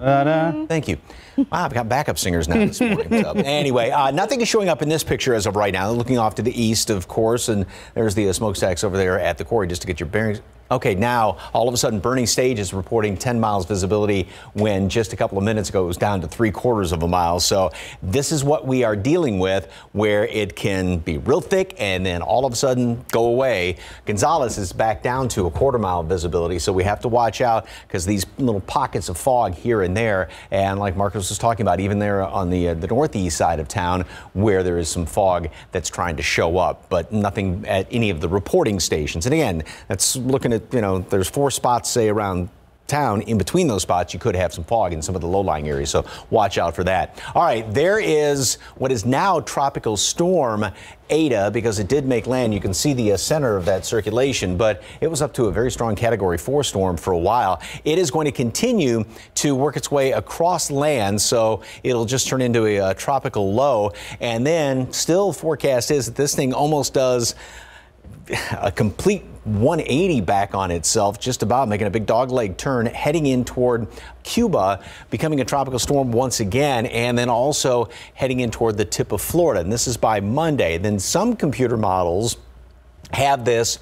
[SPEAKER 1] Ta-da.
[SPEAKER 4] Thank you. Wow, I've got backup singers now this morning. So, anyway, uh, nothing is showing up in this picture as of right now. Looking off to the east, of course, and there's the uh, smokestacks over there at the quarry just to get your bearings. Okay, now all of a sudden Boerne Stage is reporting 10 miles visibility when just a couple of minutes ago it was down to three quarters of a mile. So this is what we are dealing with where it can be real thick and then all of a sudden go away. Gonzales is back down to a quarter mile visibility. So we have to watch out because these little pockets of fog here and there. And like Marcus was talking about, even there on the, uh, the northeast side of town where there is some fog that's trying to show up, but nothing at any of the reporting stations. And again, that's looking at you know, there's four spots, say, around town. In between those spots, you could have some fog in some of the low-lying areas, so watch out for that. All right, there is what is now tropical storm Eta because it did make land. You can see the uh, center of that circulation, but it was up to a very strong Category 4 storm for a while. It is going to continue to work its way across land, so it'll just turn into a, a tropical low. And then, still, forecast is that this thing almost does a complete 180 back on itself, just about making a big dogleg turn, heading in toward Cuba, becoming a tropical storm once again, and then also heading in toward the tip of Florida. And this is by Monday. Then some computer models have this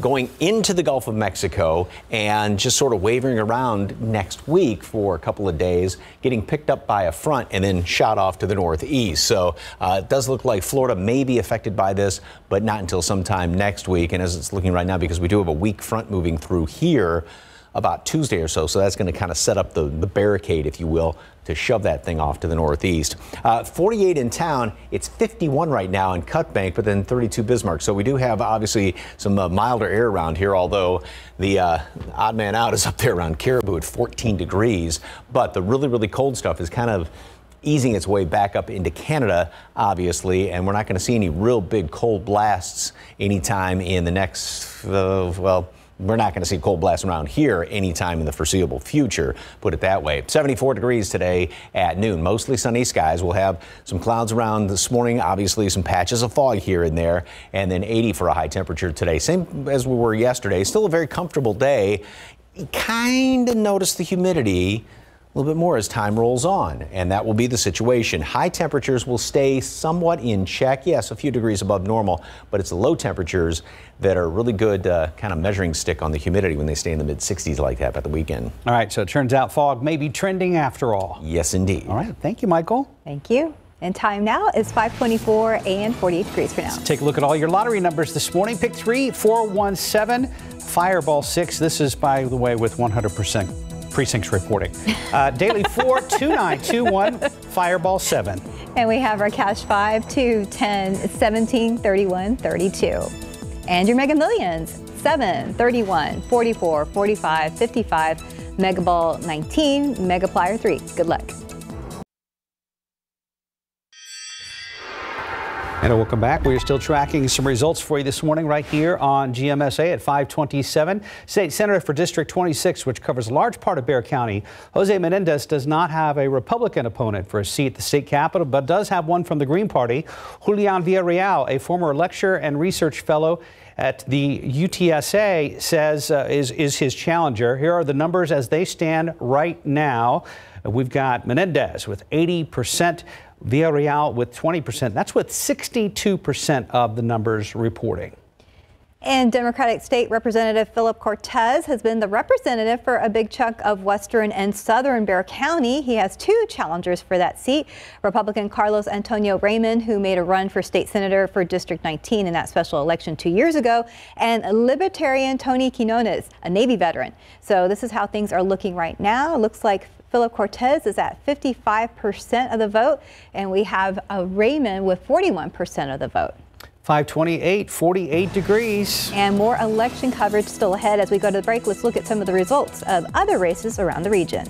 [SPEAKER 4] going into the Gulf of Mexico and just sort of wavering around next week for a couple of days, getting picked up by a front and then shot off to the northeast. So uh, it does look like Florida may be affected by this, but not until sometime next week. And as it's looking right now, because we do have a weak front moving through here, about Tuesday or so. So that's going to kind of set up the, the barricade, if you will, to shove that thing off to the northeast. Uh, 48 in town. It's 51 right now in Cut Bank, but then 32 Bismarck. So we do have obviously some uh, milder air around here, although the uh, odd man out is up there around Caribou at 14 degrees. But the really, really cold stuff is kind of easing its way back up into Canada, obviously, and we're not going to see any real big cold blasts anytime in the next, uh, well, we're not going to see cold blasts around here anytime in the foreseeable future, put it that way. 74 degrees today at noon. Mostly sunny skies. We'll have some clouds around this morning, obviously some patches of fog here and there, and then 80 for a high temperature today. Same as we were yesterday. Still a very comfortable day. Kind of notice the humidity a little bit more as time rolls on, and that will be the situation. High temperatures will stay somewhat in check. Yes, a few degrees above normal, but it's the low temperatures that are really good uh, kind of measuring stick on the humidity when they stay in the mid 60s like that by the weekend.
[SPEAKER 1] All right, so it turns out fog may be trending after all.
[SPEAKER 4] Yes, indeed.
[SPEAKER 1] All right, thank you, Michael.
[SPEAKER 2] Thank you. And time now is 524 and 48 degrees for now.
[SPEAKER 1] Let's take a look at all your lottery numbers this morning. Pick three, four, one, seven, Fireball six. This is, by the way, with 100% precincts reporting. Uh, Daily 4, 2921, Fireball 7.
[SPEAKER 2] And we have our cash 5, 2, 10, 17, 31, 32. And your Mega Millions 7, 31, 44, 45, 55, Mega Ball 19, Megaplier 3. Good luck.
[SPEAKER 1] And welcome back. We are still tracking some results for you this morning right here on GMSA at 527. State Senator for District 26, which covers a large part of Bexar County, Jose Menendez does not have a Republican opponent for a seat at the state capitol, but does have one from the Green Party. Julian Villarreal, a former lecturer and research fellow at the UTSA, says uh, is, is his challenger. Here are the numbers as they stand right now. We've got Menendez with 80 percent. Villarreal with 20%. That's with 62% of the numbers reporting.
[SPEAKER 2] And Democratic State Representative Philip Cortez has been the representative for a big chunk of western and southern Bexar County. He has two challengers for that seat. Republican Carlos Antonio Raymond, who made a run for state senator for District 19 in that special election two years ago, and Libertarian Tony Quinones, a Navy veteran. So this is how things are looking right now. It looks like Philip Cortez is at 55% of the vote, and we have a Raymond with 41% of the vote.
[SPEAKER 1] 528, 48 degrees.
[SPEAKER 2] And more election coverage still ahead. As we go to the break, let's look at some of the results of other races around the region.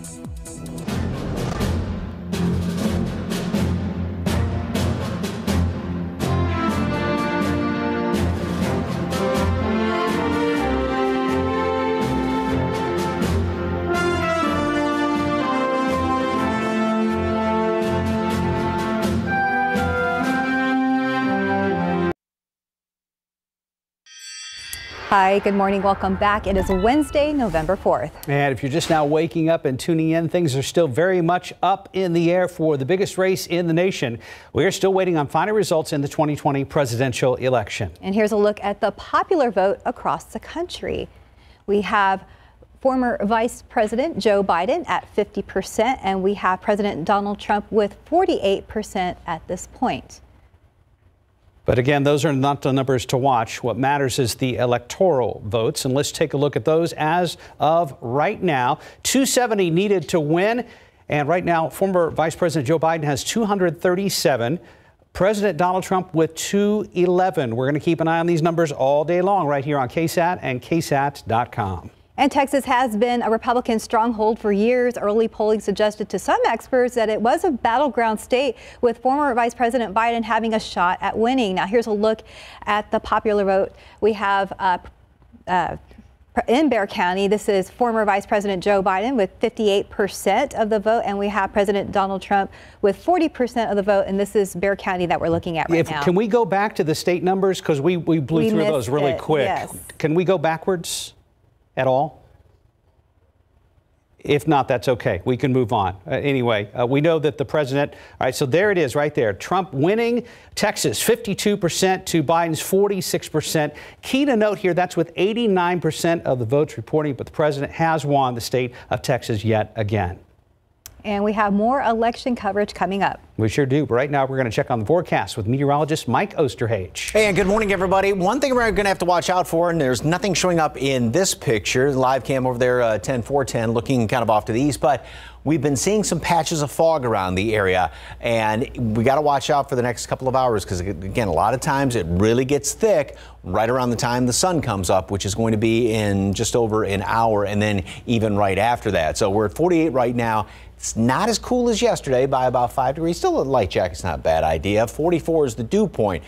[SPEAKER 2] Hi, good morning. Welcome back. It is Wednesday, November 4th.
[SPEAKER 1] And if you're just now waking up and tuning in, things are still very much up in the air for the biggest race in the nation. We are still waiting on final results in the 2020 presidential election.
[SPEAKER 2] And here's a look at the popular vote across the country. We have former Vice President Joe Biden at 50%, and we have President Donald Trump with 48% at this point.
[SPEAKER 1] But again, those are not the numbers to watch. What matters is the electoral votes. And let's take a look at those as of right now. 270 needed to win. And right now, former Vice President Joe Biden has 237. President Donald Trump with 211. We're going to keep an eye on these numbers all day long right here on KSAT and KSAT.com.
[SPEAKER 2] And Texas has been a Republican stronghold for years. Early polling suggested to some experts that it was a battleground state with former Vice President Biden having a shot at winning. Now, here's a look at the popular vote. We have uh, uh, in Bexar County, this is former Vice President Joe Biden with 58% of the vote, and we have President Donald Trump with 40% of the vote, and this is Bexar County that we're looking at right
[SPEAKER 1] if,
[SPEAKER 2] now.
[SPEAKER 1] Can we go back to the state numbers? Because we, we blew
[SPEAKER 2] We
[SPEAKER 1] through those really
[SPEAKER 2] it,
[SPEAKER 1] quick.
[SPEAKER 2] yes.
[SPEAKER 1] Can we go backwards at all? If not, that's okay. We can move on. Uh, anyway, uh, we know that the president, all right, so there it is right there. Trump winning Texas 52% to Biden's 46%. Key to note here, that's with 89% of the votes reporting, but the president has won the state of Texas yet again.
[SPEAKER 2] And we have more election coverage coming up.
[SPEAKER 1] We sure do. But right now, we're going to check on the forecast with meteorologist Mike Osterhage.
[SPEAKER 4] Hey, and good morning, everybody. One thing we're going to have to watch out for, and there's nothing showing up in this picture, live cam over there, uh, 10 410, looking kind of off to the east, but we've been seeing some patches of fog around the area, and we got to watch out for the next couple of hours because, again, a lot of times it really gets thick right around the time the sun comes up, which is going to be in just over an hour, and then even right after that. So we're at 48 right now. It's not as cool as yesterday by about five degrees. Still a light jacket's not a bad idea. 44 is the dew point.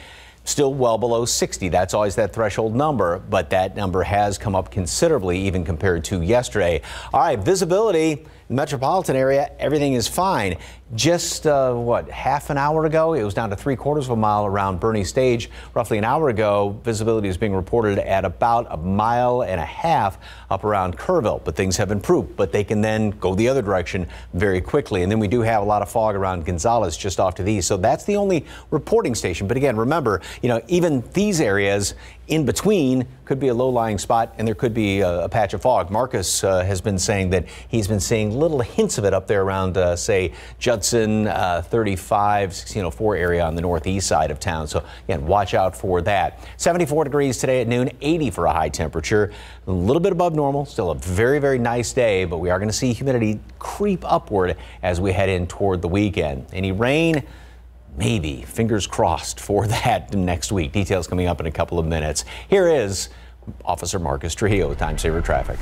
[SPEAKER 4] Still well below 60. That's always that threshold number, but that number has come up considerably even compared to yesterday. All right, visibility metropolitan area, everything is fine. Just, uh, what, half an hour ago, it was down to three quarters of a mile around Boerne Stage. Roughly an hour ago, visibility is being reported at about a mile and a half up around Kerrville. But things have improved, but they can then go the other direction very quickly. And then we do have a lot of fog around Gonzales just off to the east. So that's the only reporting station. But again, remember, you know, even these areas in between could be a low-lying spot and there could be a, a patch of fog. Marcus uh, has been saying that he's been seeing little hints of it up there around, uh, say, Judson uh, 35, 1604 area on the northeast side of town. So again, watch out for that. 74 degrees today at noon, 80 for a high temperature. A little bit above normal, still a very, very nice day, but we are going to see humidity creep upward as we head in toward the weekend. Any rain? Maybe. Fingers crossed for that next week. Details coming up in a couple of minutes. Here is Officer Marcus Trujillo, Time Saver Traffic.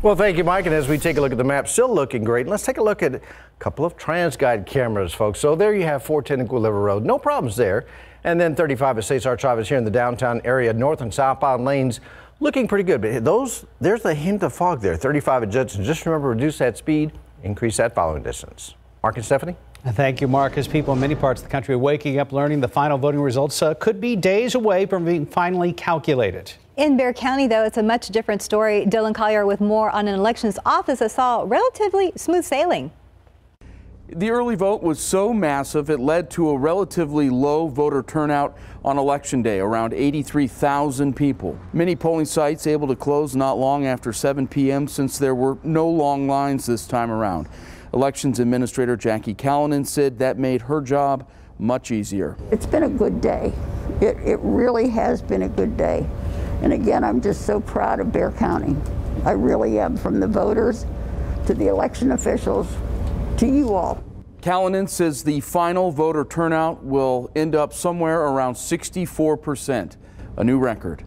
[SPEAKER 5] Well, thank you, Mike. And as we take a look at the map, still looking great. Let's take a look at a couple of TransGuide cameras, folks. So there you have 410 Culebra Road. No problems there. And then 35 at Cesar Chavez here in the downtown area, north and southbound lanes looking pretty good. But those, there's a hint of fog there. 35 at Judson. Just remember, reduce that speed, increase that following distance. Mark and Stephanie?
[SPEAKER 1] Thank you, Marcus. People in many parts of the country are waking up learning the final voting results uh, could be days away from being finally calculated.
[SPEAKER 2] In Bexar County, though, it's a much different story. Dillon Collier with more on an elections office that saw relatively smooth sailing.
[SPEAKER 21] The early vote was so massive it led to a relatively low voter turnout on election day, around 83,000 people. Many polling sites able to close not long after 7 p.m. since there were no long lines this time around. Elections Administrator Jackie Callanen said that made her job much easier.
[SPEAKER 12] It's been a good day. It, it really has been a good day. And again, I'm just so proud of Bexar County. I really am, from the voters to the election officials to you all.
[SPEAKER 21] Callanen says the final voter turnout will end up somewhere around 64%, a new record.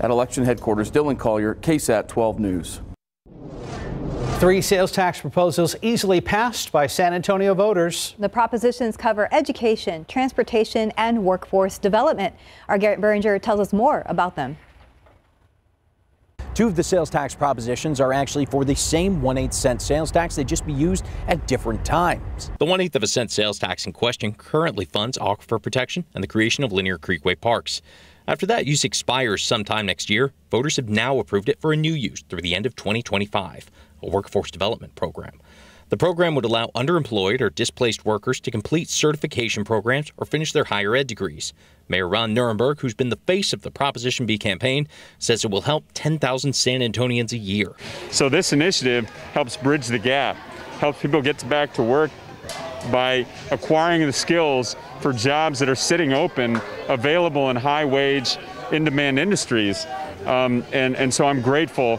[SPEAKER 21] At election headquarters, Dillon Collier, KSAT 12 News.
[SPEAKER 1] Three sales tax proposals easily passed by San Antonio voters.
[SPEAKER 2] The propositions cover education, transportation, and workforce development. Our Garrett Brnger tells us more about them.
[SPEAKER 22] Two of the sales tax propositions are actually for the same 1 8 cent sales tax. They just be used at different times.
[SPEAKER 23] The 1 8th of a cent sales tax in question currently funds aquifer protection and the creation of linear creekway parks. After that use expires sometime next year, voters have now approved it for a new use through the end of 2025 a workforce development program. The program would allow underemployed or displaced workers to complete certification programs or finish their higher ed degrees. Mayor Ron Nirenberg, who's been the face of the Proposition B campaign, says it will help 10,000 San Antonians a year.
[SPEAKER 24] So this initiative helps bridge the gap, helps people get back to work by acquiring the skills for jobs that are sitting open, available in high wage, in demand industries. Um, and, and so I'm grateful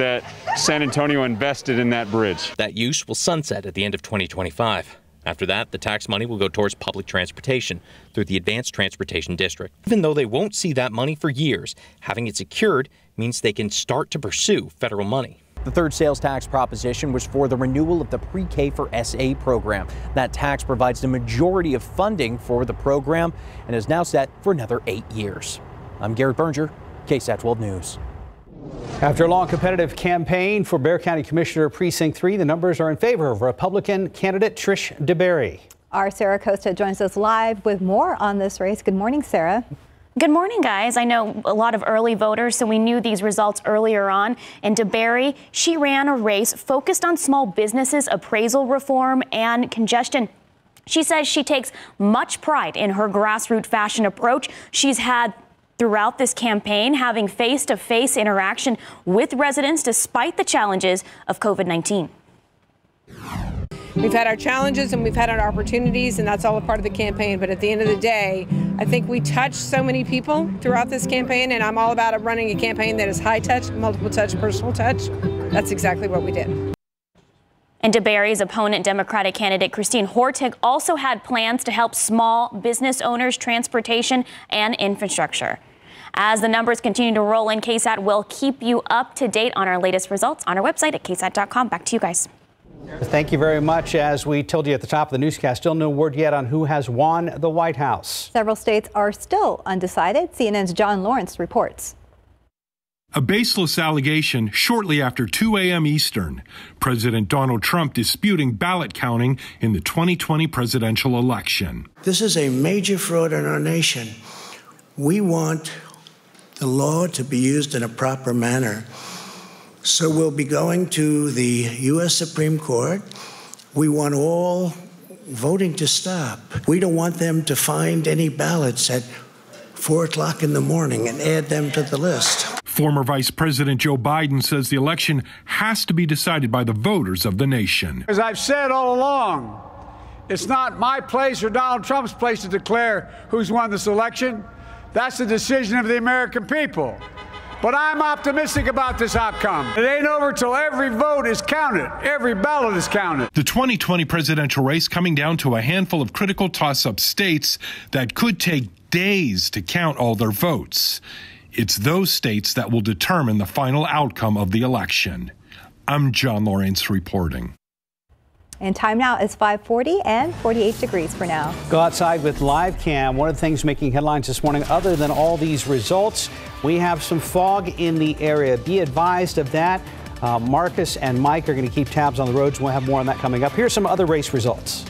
[SPEAKER 24] that San Antonio invested in that bridge.
[SPEAKER 23] That use will sunset at the end of 2025. After that, the tax money will go towards public transportation through the Advanced Transportation District. Even though they won't see that money for years, having it secured means they can start to pursue federal money.
[SPEAKER 22] The third sales tax proposition was for the renewal of the Pre K for SA program. That tax provides the majority of funding for the program and is now set for another eight years. I'm Garrett Brnger, KSAT 12 News.
[SPEAKER 1] After a long competitive campaign for Bexar County Commissioner Precinct 3, the numbers are in favor of Republican candidate Trish DeBerry.
[SPEAKER 2] Our Sarah Acosta joins us live with more on this race. Good morning, Sarah.
[SPEAKER 3] Good morning, guys. I know a lot of early voters, so we knew these results earlier on. And DeBerry, she ran a race focused on small businesses, appraisal reform, and congestion. She says she takes much pride in her grassroots fashion approach. She's had throughout this campaign, having face to face interaction with residents despite the challenges of COVID 19.
[SPEAKER 25] We've had our challenges and we've had our opportunities, and that's all a part of the campaign. But at the end of the day, I think we touched so many people throughout this campaign, and I'm all about running a campaign that is high touch, multiple touch, personal touch. That's exactly what we did.
[SPEAKER 3] And DeBerry's opponent, Democratic candidate Christine Hortick, also had plans to help small business owners, transportation, and infrastructure. As the numbers continue to roll in, KSAT will keep you up to date on our latest results on our website at ksat.com. Back to you guys.
[SPEAKER 1] Thank you very much. As we told you at the top of the newscast, still no word yet on who has won the White House.
[SPEAKER 2] Several states are still undecided. CNN's John Lawrence reports.
[SPEAKER 18] A baseless allegation shortly after 2 a.m. Eastern. President Donald Trump disputing ballot counting in the 2020 presidential election.
[SPEAKER 26] This is a major fraud in our nation. We want the law to be used in a proper manner. So we'll be going to the U.S. Supreme Court. We want all voting to stop. We don't want them to find any ballots at 4 o'clock in the morning and add them to the list.
[SPEAKER 18] Former Vice President Joe Biden says the election has to be decided by the voters of the nation.
[SPEAKER 8] As I've said all along, it's not my place or Donald Trump's place to declare who's won this election. That's the decision of the American people. But I'm optimistic about this outcome. It ain't over till every vote is counted, every ballot is counted.
[SPEAKER 18] The 2020 presidential race coming down to a handful of critical toss up states that could take days to count all their votes. It's those states that will determine the final outcome of the election. I'm John Lawrence reporting.
[SPEAKER 2] And time now is 540 and 48 degrees for now.
[SPEAKER 1] Go outside with live cam. One of the things making headlines this morning, other than all these results, we have some fog in the area. Be advised of that. Uh, Marcus and Mike are going to keep tabs on the roads. We'll have more on that coming up. Here's some other race results.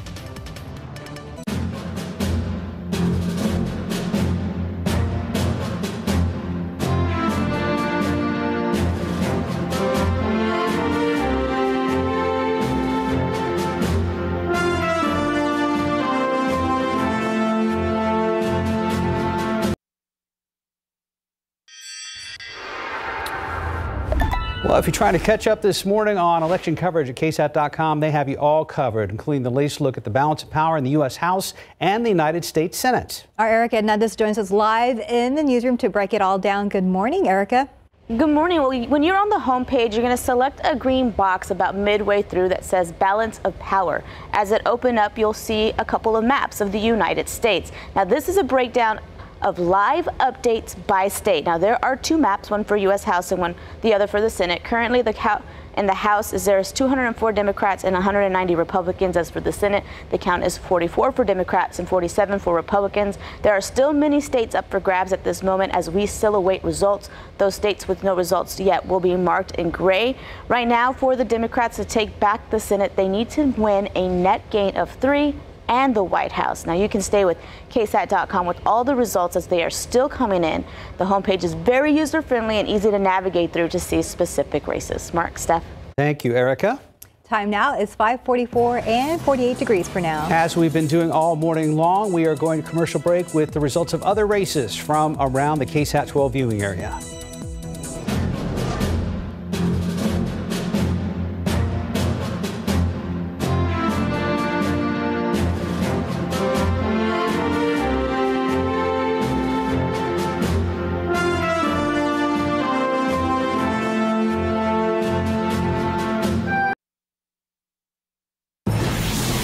[SPEAKER 1] If you're trying to catch up this morning on election coverage at KSAT.com, they have you all covered, including the latest look at the balance of power in the U.S. House and the United States Senate.
[SPEAKER 2] Our Erica Hernandez joins us live in the newsroom to break it all down. Good morning, Erica.
[SPEAKER 16] Good morning. Well, when you're on the homepage, you're going to select a green box about midway through that says balance of power. As it open up, you'll see a couple of maps of the United States. Now, this is a breakdown of live updates by state. Now, there are two maps, one for U.S. House and one the other for the Senate. Currently, the count in the House is there's 204 Democrats and 190 Republicans. As for the Senate, the count is 44 for Democrats and 47 for Republicans. There are still many states up for grabs at this moment as we still await results. Those states with no results yet will be marked in gray. Right now, for the Democrats to take back the Senate, they need to win a net gain of three and the White House. Now you can stay with KSAT.com with all the results as they are still coming in. The homepage is very user friendly and easy to navigate through to see specific races. Mark, Steph.
[SPEAKER 1] Thank you, Erica.
[SPEAKER 2] Time now is 544 and 48 degrees for now.
[SPEAKER 1] As we've been doing all morning long, we are going to commercial break with the results of other races from around the KSAT 12 viewing area.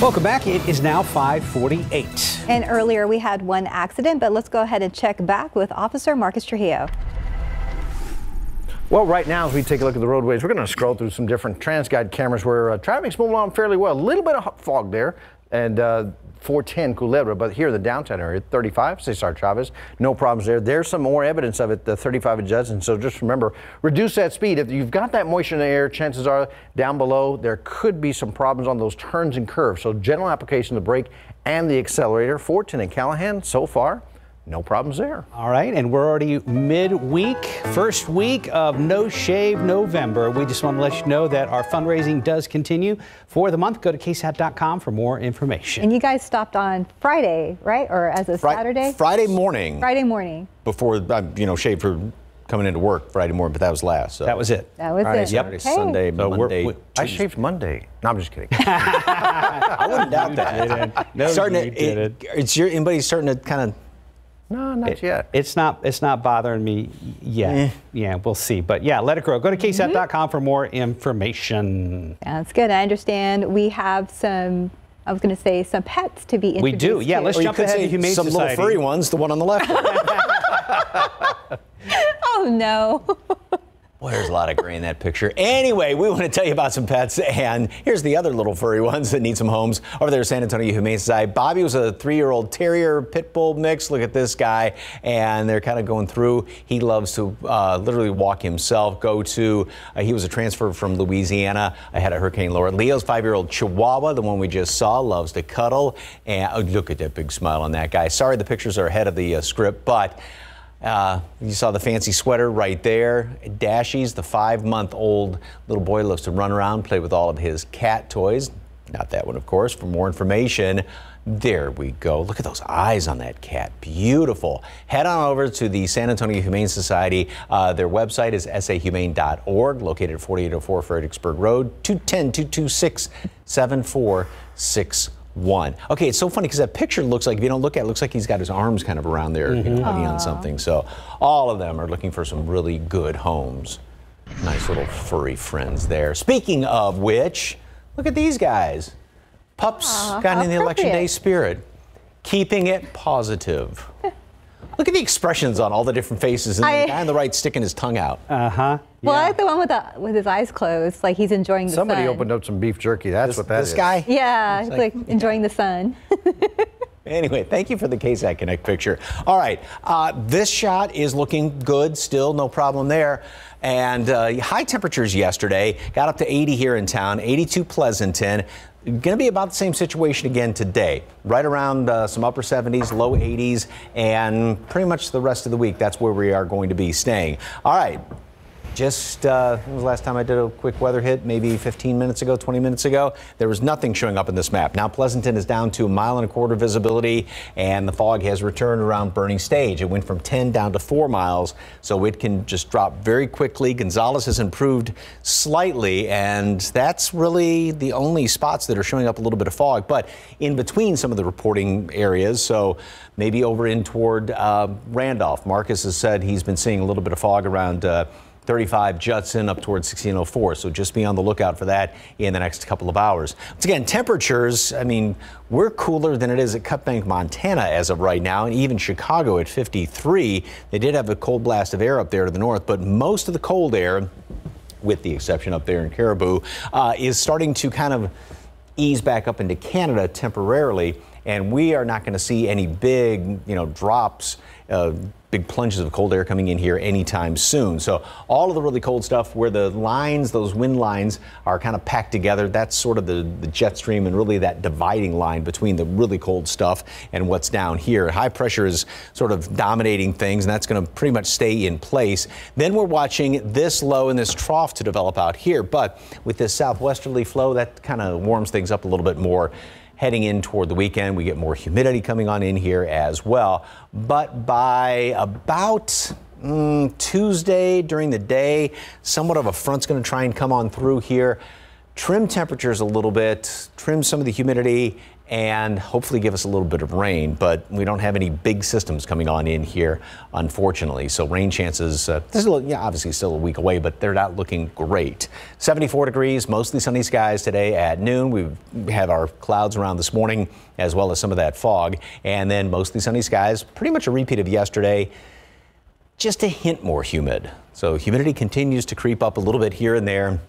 [SPEAKER 1] Welcome back. It is now 548.
[SPEAKER 2] And earlier we had one accident, but let's go ahead and check back with Officer Marcus Trujillo.
[SPEAKER 5] Well, right now, as we take a look at the roadways, we're going to scroll through some different TransGuide cameras where uh, traffic's moving along fairly well. A little bit of fog there, and uh, 410 Culebra, but here in the downtown area, 35, Cesar Chavez, no problems there. There's some more evidence of it, the 35 and Judson. So just remember, reduce that speed. If you've got that moisture in the air, chances are down below, there could be some problems on those turns and curves. So general application of the brake and the accelerator. 410 and Callaghan, so far, no problems there.
[SPEAKER 1] All right, and we're already midweek, first week of No Shave November. We just want to let you know that our fundraising does continue for the month. Go to ksat.com for more information.
[SPEAKER 2] And you guys stopped on Friday, right? Or as a Saturday?
[SPEAKER 4] Friday morning.
[SPEAKER 2] Friday morning.
[SPEAKER 4] Before, uh, you know, shaved for coming into work Friday morning, but that was last. So.
[SPEAKER 1] That was it.
[SPEAKER 2] That was
[SPEAKER 4] Friday,
[SPEAKER 2] it.
[SPEAKER 4] Saturday,
[SPEAKER 2] okay.
[SPEAKER 4] Sunday, so Monday.
[SPEAKER 5] I shaved Monday. No, I'm just kidding.
[SPEAKER 4] I wouldn't doubt that.
[SPEAKER 1] No,
[SPEAKER 4] starting
[SPEAKER 1] you
[SPEAKER 4] to,
[SPEAKER 1] didn't.
[SPEAKER 4] it, it's your, anybody starting to kind of
[SPEAKER 5] no, not
[SPEAKER 1] it,
[SPEAKER 5] yet.
[SPEAKER 1] It's not. It's not bothering me yet.
[SPEAKER 4] Eh.
[SPEAKER 1] Yeah, we'll see. But yeah, let it grow. Go to ksat.com for more information.
[SPEAKER 2] That's good. I understand we have some. I was going to say some pets to be introduced.
[SPEAKER 1] We do. Yeah,
[SPEAKER 2] to.
[SPEAKER 1] let's
[SPEAKER 4] Or you
[SPEAKER 1] jump
[SPEAKER 4] could
[SPEAKER 1] ahead
[SPEAKER 4] say
[SPEAKER 1] to Humane
[SPEAKER 4] some
[SPEAKER 1] Society.
[SPEAKER 4] little furry ones, the one on the left.
[SPEAKER 2] Oh no.
[SPEAKER 4] Boy, there's a lot of gray in that picture. Anyway, we want to tell you about some pets, and here's the other little furry ones that need some homes over there San Antonio Humane Society. Bobby was a three-year-old terrier pit bull mix. Look at this guy, and they're kind of going through. He loves to uh, literally walk himself. Go to. Uh, he was a transfer from Louisiana ahead of Hurricane Laura. Leo's five-year-old Chihuahua, the one we just saw, loves to cuddle. And oh, look at that big smile on that guy. Sorry, the pictures are ahead of the uh, script, but. Uh, you saw the fancy sweater right there. Dashies, the five month old little boy, loves to run around, play with all of his cat toys. Not that one, of course. For more information, there we go. Look at those eyes on that cat. Beautiful. Head on over to the San Antonio Humane Society. Uh, their website is sahumane.org, located at 4804 Fredericksburg Road, 210 226 7461 one. Okay, it's so funny because that picture looks like, if you don't look at it, it looks like he's got his arms kind of around there, you know, hugging on mm-hmm. something. So all of them are looking for some really good homes. Nice little furry friends there. Speaking of which, look at these guys. Pups
[SPEAKER 2] Aw,
[SPEAKER 4] got in the election day spirit, keeping it positive. Look at the expressions on all the different faces, and
[SPEAKER 2] I-
[SPEAKER 4] the guy on the right sticking his tongue out.
[SPEAKER 1] Uh huh.
[SPEAKER 2] Well, I like the one with the with his eyes closed, like he's enjoying the sun.
[SPEAKER 5] Somebody
[SPEAKER 2] sun.
[SPEAKER 5] opened up some beef jerky. That's
[SPEAKER 4] This,
[SPEAKER 5] what that is.
[SPEAKER 4] this guy?
[SPEAKER 2] Yeah, he's
[SPEAKER 4] like-
[SPEAKER 2] like, enjoying the sun.
[SPEAKER 4] Anyway, thank you for the KSAT Connect picture. All right, uh, this shot is looking good still, no problem there. And uh, high temperatures yesterday got up to 80 here in town, 82 Pleasanton. Going to be about the same situation again today, right around uh, some upper 70s, low 80s, and pretty much the rest of the week. That's where we are going to be staying. All right. Just uh, when was the last time I did a quick weather hit? Maybe 15 minutes ago, 20 minutes ago. There was nothing showing up in this map. Now Pleasanton is down to a mile and a quarter visibility, and the fog has returned around Boerne Stage. It went from 10 down to 4 miles, so it can just drop very quickly. Gonzales has improved slightly, and that's really the only spots that are showing up a little bit of fog. But in between some of the reporting areas, so maybe over in toward uh, Randolph, Marcus has said he's been seeing a little bit of fog around. Uh, 35 Judson up towards 1604. So just be on the lookout for that in the next couple of hours. Once again, temperatures, I mean, we're cooler than it is at Cut Bank, Montana as of right now, and even Chicago at 53. They did have a cold blast of air up there to the north, but most of the cold air, with the exception up there in Caribou, uh, is starting to kind of ease back up into Canada temporarily, and we are not going to see any big, you know, drops. Uh, big plunges of cold air coming in here anytime soon. So all of the really cold stuff where the lines, those wind lines are kind of packed together, that's sort of the, the jet stream and really that dividing line between the really cold stuff and what's down here. High pressure is sort of dominating things and that's going to pretty much stay in place. Then we're watching this low and this trough to develop out here. But with this southwesterly flow, that kind of warms things up a little bit more heading in toward the weekend. We get more humidity coming on in here as well. But by about mm, Tuesday during the day, somewhat of a front's going to try and come on through here. Trim temperatures a little bit, trim some of the humidity, and hopefully give us a little bit of rain. But we don't have any big systems coming on in here, unfortunately. So rain chances, uh, this is little, yeah, obviously still a week away, but they're not looking great. 74 degrees, mostly sunny skies today at noon. We have our clouds around this morning, as well as some of that fog, and then mostly sunny skies. Pretty much a repeat of yesterday. Just a hint more humid. So humidity continues to creep up a little bit here and there.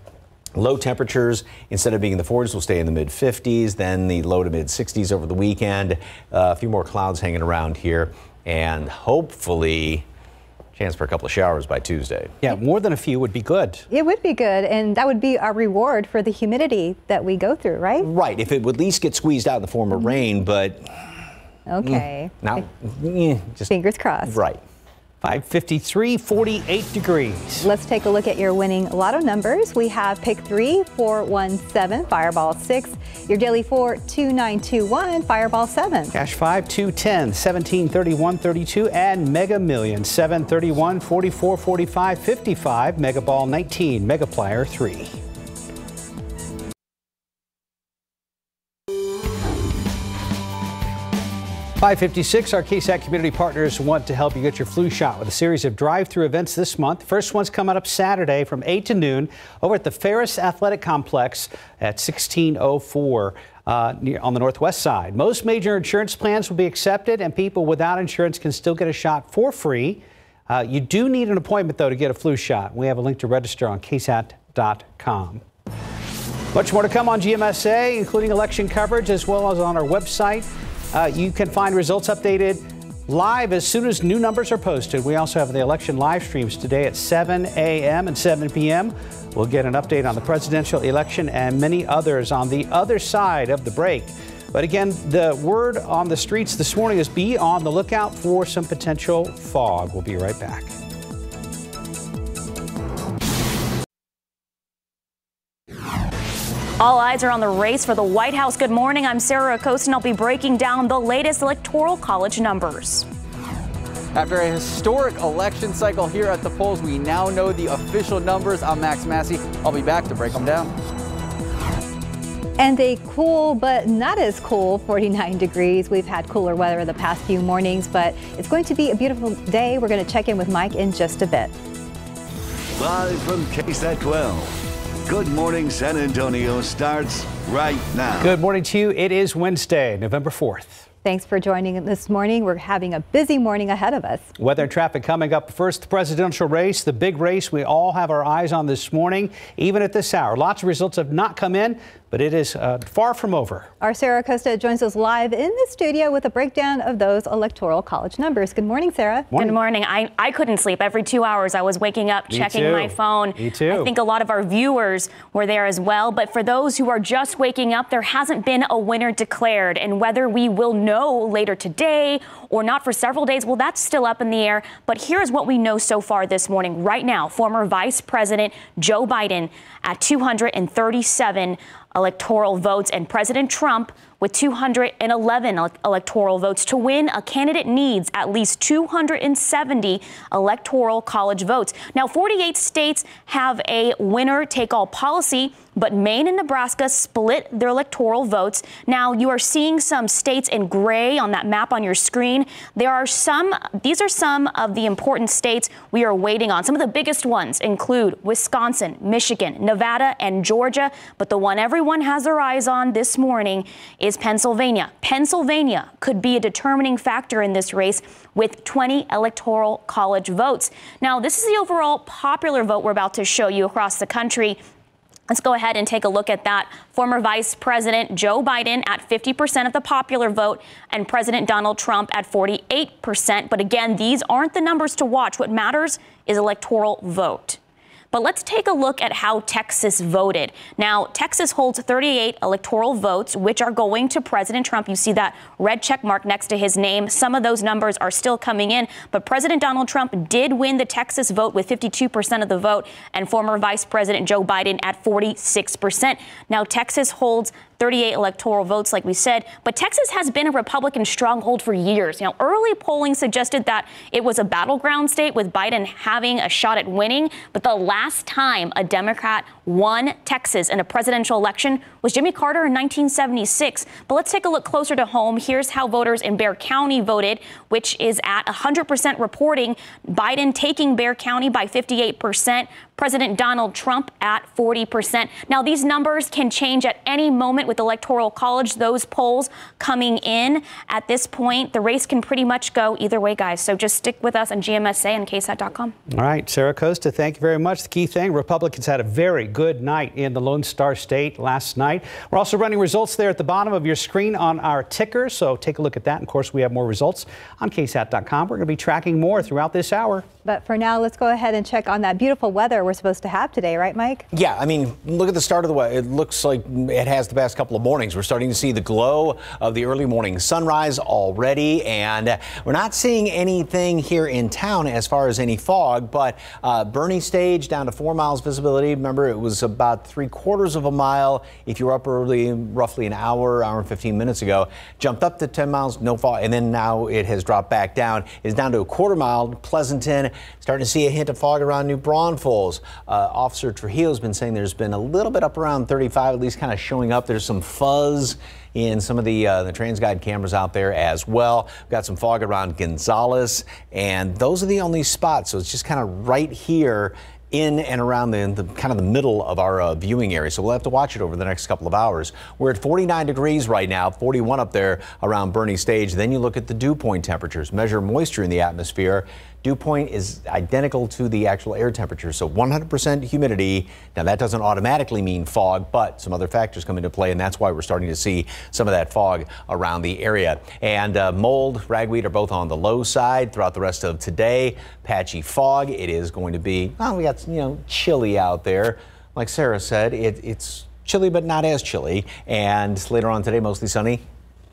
[SPEAKER 4] Low temperatures, instead of being in the 40s, will stay in the mid 50s, then the low to mid 60s over the weekend. Uh, a few more clouds hanging around here, and hopefully, chance for a couple of showers by Tuesday.
[SPEAKER 1] Yeah, more than a few would be good.
[SPEAKER 2] It would be good, and that would be our reward for the humidity that we go through, right?
[SPEAKER 4] Right, if it would at least get squeezed out in the form of rain, but.
[SPEAKER 2] Okay.
[SPEAKER 4] Mm, now, eh, just.
[SPEAKER 2] Fingers crossed.
[SPEAKER 4] Right.
[SPEAKER 1] 553, 48 degrees.
[SPEAKER 2] Let's take a look at your winning lotto numbers. We have pick three, 417, Fireball 6. Your daily four, 2921, Fireball 7.
[SPEAKER 1] Cash 5, 210, 17, 31, 32, and Mega Million 7, 31, 44, 45, 55, Mega Ball 19, Megaplier 3. Five fifty-six. Our KSAT community partners want to help you get your flu shot with a series of drive-through events this month. First one's coming up Saturday from 8 to noon over at the Ferris Athletic Complex at 1604 uh, on the northwest side. Most major insurance plans will be accepted, and people without insurance can still get a shot for free. Uh, you do need an appointment though to get a flu shot. We have a link to register on ksat.com. Much more to come on GMSA, including election coverage as well as on our website. Uh, you can find results updated live as soon as new numbers are posted. We also have the election live streams today at 7 a.m. and 7 p.m. We'll get an update on the presidential election and many others on the other side of the break. But again, the word on the streets this morning is be on the lookout for some potential fog. We'll be right back.
[SPEAKER 3] All eyes are on the race for the White House. Good morning. I'm Sarah Acosta, and I'll be breaking down the latest Electoral College numbers.
[SPEAKER 6] After a historic election cycle here at the polls, we now know the official numbers. I'm Max Massey. I'll be back to break them down.
[SPEAKER 2] And a cool but not as cool 49 degrees. We've had cooler weather the past few mornings, but it's going to be a beautiful day. We're going to check in with Mike in just a bit.
[SPEAKER 27] Live from KSAT 12. Good Morning San Antonio starts right now.
[SPEAKER 1] Good morning to you. It is Wednesday, November 4th.
[SPEAKER 2] Thanks for joining us this morning. We're having a busy morning ahead of us.
[SPEAKER 1] Weather and traffic coming up first, the presidential race, the big race we all have our eyes on this morning, even at this hour. Lots of results have not come in, but it is uh, far from over.
[SPEAKER 2] Our Sarah Acosta joins us live in the studio with a breakdown of those electoral college numbers. Good morning, Sarah.
[SPEAKER 3] Morning. Good morning. I, I couldn't sleep. Every two hours, I was waking up,
[SPEAKER 1] Me
[SPEAKER 3] checking
[SPEAKER 1] too.
[SPEAKER 3] my phone.
[SPEAKER 1] Me too.
[SPEAKER 3] I think a lot of our viewers were there as well. But for those who are just waking up, there hasn't been a winner declared. And whether we will know later today or not for several days, well, that's still up in the air. But here's what we know so far this morning. Right now, former Vice President Joe Biden at 237 electoral votes, and President Trump with 211 electoral votes. To win, a candidate needs at least 270 electoral college votes. Now, 48 states have a winner take all policy, but Maine and Nebraska split their electoral votes. Now, you are seeing some states in gray on that map on your screen. There are some, these are some of the important states we are waiting on. Some of the biggest ones include Wisconsin, Michigan, Nevada, and Georgia. But the one everyone has their eyes on this morning is Pennsylvania. Pennsylvania could be a determining factor in this race with 20 electoral college votes. Now, this is the overall popular vote we're about to show you across the country. Let's go ahead and take a look at that. Former Vice President Joe Biden at 50% of the popular vote and President Donald Trump at 48%. But again, these aren't the numbers to watch. What matters is electoral vote. But let's take a look at how Texas voted. Now, Texas holds 38 electoral votes, which are going to President Trump. You see that red check mark next to his name. Some of those numbers are still coming in, but President Donald Trump did win the Texas vote with 52% of the vote, and former Vice President Joe Biden at 46%. Now, Texas holds 38 electoral votes, like we said. But Texas has been a Republican stronghold for years. Know, early polling suggested that it was a battleground state with Biden having a shot at winning. But the last time a Democrat won Texas in a presidential election was Jimmy Carter in 1976. But let's take a look closer to home. Here's how voters in Bexar County voted, which is at 100% reporting Biden taking Bexar County by 58%. President Donald Trump at 40%. Now, these numbers can change at any moment with Electoral College. Those polls coming in at this point, the race can pretty much go either way, guys. So just stick with us on GMSA and KSAT.com.
[SPEAKER 1] All right, Sarah Acosta, thank you very much. The key thing Republicans had a very good night in the Lone Star State last night. We're also running results there at the bottom of your screen on our ticker, so take a look at that. And of course, we have more results on KSAT.com. We're going to be tracking more throughout this hour.
[SPEAKER 2] But for now, let's go ahead and check on that beautiful weather we're supposed to have today, right, Mike?
[SPEAKER 4] Yeah, I mean, look at the start of the way. It looks like it has the past couple of mornings. We're starting to see the glow of the early morning sunrise already, and we're not seeing anything here in town as far as any fog. But uh, Boerne Stage down to four miles visibility. Remember, it was about three quarters of a mile if you were up early, roughly an hour, hour and 15 minutes ago. Jumped up to 10 miles, no fog, and then now it has dropped back down. It's down to a quarter mile. Pleasanton starting to see a hint of fog around New Braunfels. Uh, Officer Trujillo's been saying there's been a little bit up around 35, at least kind of showing up. There's some fuzz in some of the uh, the TransGuide cameras out there as well. We've got some fog around Gonzales, and those are the only spots. So it's just kind of right here in and around the, the, kind of the middle of our uh, viewing area. So we'll have to watch it over the next couple of hours. We're at 49 degrees right now, 41 up there around Boerne Stage. Then you look at the dew point temperatures, measure moisture in the atmosphere. Dew point is identical to the actual air temperature, so 100% humidity. Now that doesn't automatically mean fog, but some other factors come into play, and that's why we're starting to see some of that fog around the area. And uh, mold, ragweed are both on the low side throughout the rest of today. Patchy fog. It is going to be, well, we got you know chilly out there. Like Sarah said, it, it's chilly but not as chilly. And later on today, mostly sunny,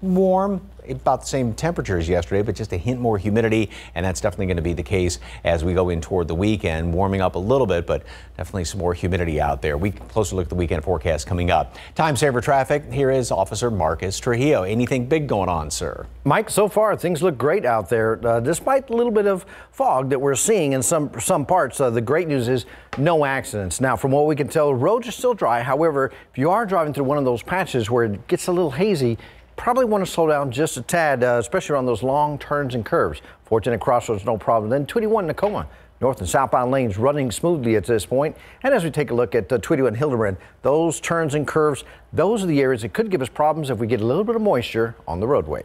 [SPEAKER 4] warm, about the same temperature as yesterday, but just a hint more humidity, and that's definitely going to be the case as we go in toward the weekend, warming up a little bit, but definitely some more humidity out there. We closer look at the weekend forecast coming up. Time saver traffic. Here is Officer Marcus Trujillo. Anything big going on, sir?
[SPEAKER 5] Mike, so far things look great out there, uh, despite a little bit of fog that we're seeing in some some parts. Uh, the great news is no accidents. Now, from what we can tell, roads are still dry. However, if you are driving through one of those patches where it gets a little hazy, probably want to slow down just a tad, uh, especially on those long turns and curves. Fortunate Crossroads, no problem. Then 21 Tacoma. North and southbound lanes running smoothly at this point. And as we take a look at uh, Tweedy and Hildebrand, those turns and curves, those are the areas that could give us problems if we get a little bit of moisture on the roadway.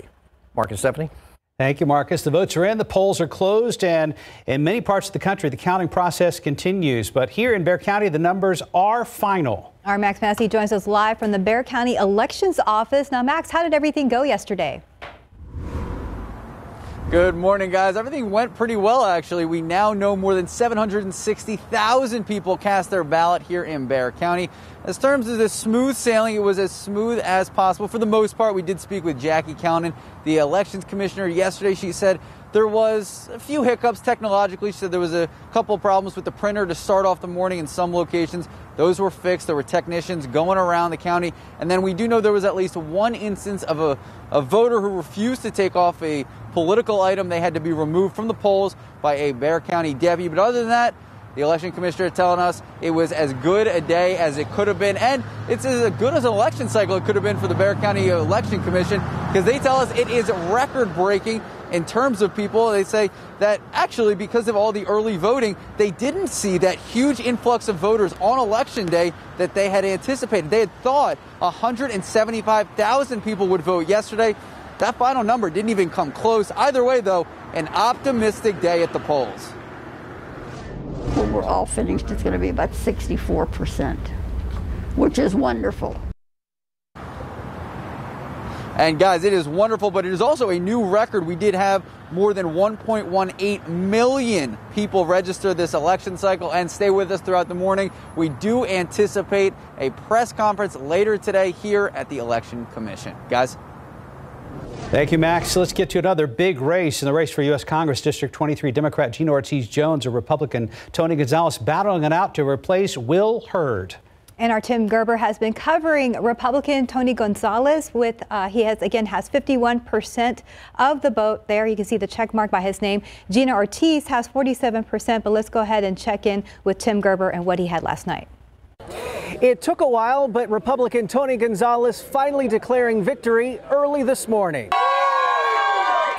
[SPEAKER 5] Mark and Stephanie.
[SPEAKER 1] Thank you, Marcus. The votes are in, the polls are closed, and in many parts of the country, the counting process continues. But here in Bexar County, the numbers are final.
[SPEAKER 2] Our Max Massey joins us live from the Bexar County Elections Office. Now, Max, how did everything go yesterday?
[SPEAKER 6] Good morning, guys. Everything went pretty well, actually. We now know more than 760,000 people cast their ballot here in Bexar County. As terms of the smooth sailing, it was as smooth as possible. For the most part, we did speak with Jackie Callanen, the elections commissioner, yesterday. She said there was a few hiccups technologically. She said there was a couple problems with the printer to start off the morning in some locations. Those were fixed. There were technicians going around the county. And then we do know there was at least one instance of a, a voter who refused to take off a political item. They had to be removed from the polls by a Bexar County deputy. But other than that, the election commissioner telling us it was as good a day as it could have been, and it's as good as an election cycle it could have been for the Bexar County Election Commission because they tell us it is record breaking in terms of people. They say that actually, because of all the early voting, they didn't see that huge influx of voters on election day that they had anticipated. They had thought 175,000 people would vote yesterday. That final number didn't even come close. Either way, though, an optimistic day at the polls.
[SPEAKER 12] When we're all finished, it's going to be about 64%, which is wonderful.
[SPEAKER 6] And guys, it is wonderful, but it is also a new record. We did have more than 1.18 million people register this election cycle and stay with us throughout the morning. We do anticipate a press conference later today here at the Election Commission. Guys.
[SPEAKER 1] Thank you, Max. Let's get to another big race in the race for U.S. Congress. District 23 Democrat Gina Ortiz Jones and Republican Tony Gonzales battling it out to replace Will Hurd.
[SPEAKER 2] And our Tim Gerber has been covering Republican Tony Gonzales with, uh, he has again has 51% of the vote there. You can see the check mark by his name. Gina Ortiz has 47%, but let's go ahead and check in with Tim Gerber and what he had last night.
[SPEAKER 28] It took a while, but Republican Tony Gonzales finally declaring victory early this morning.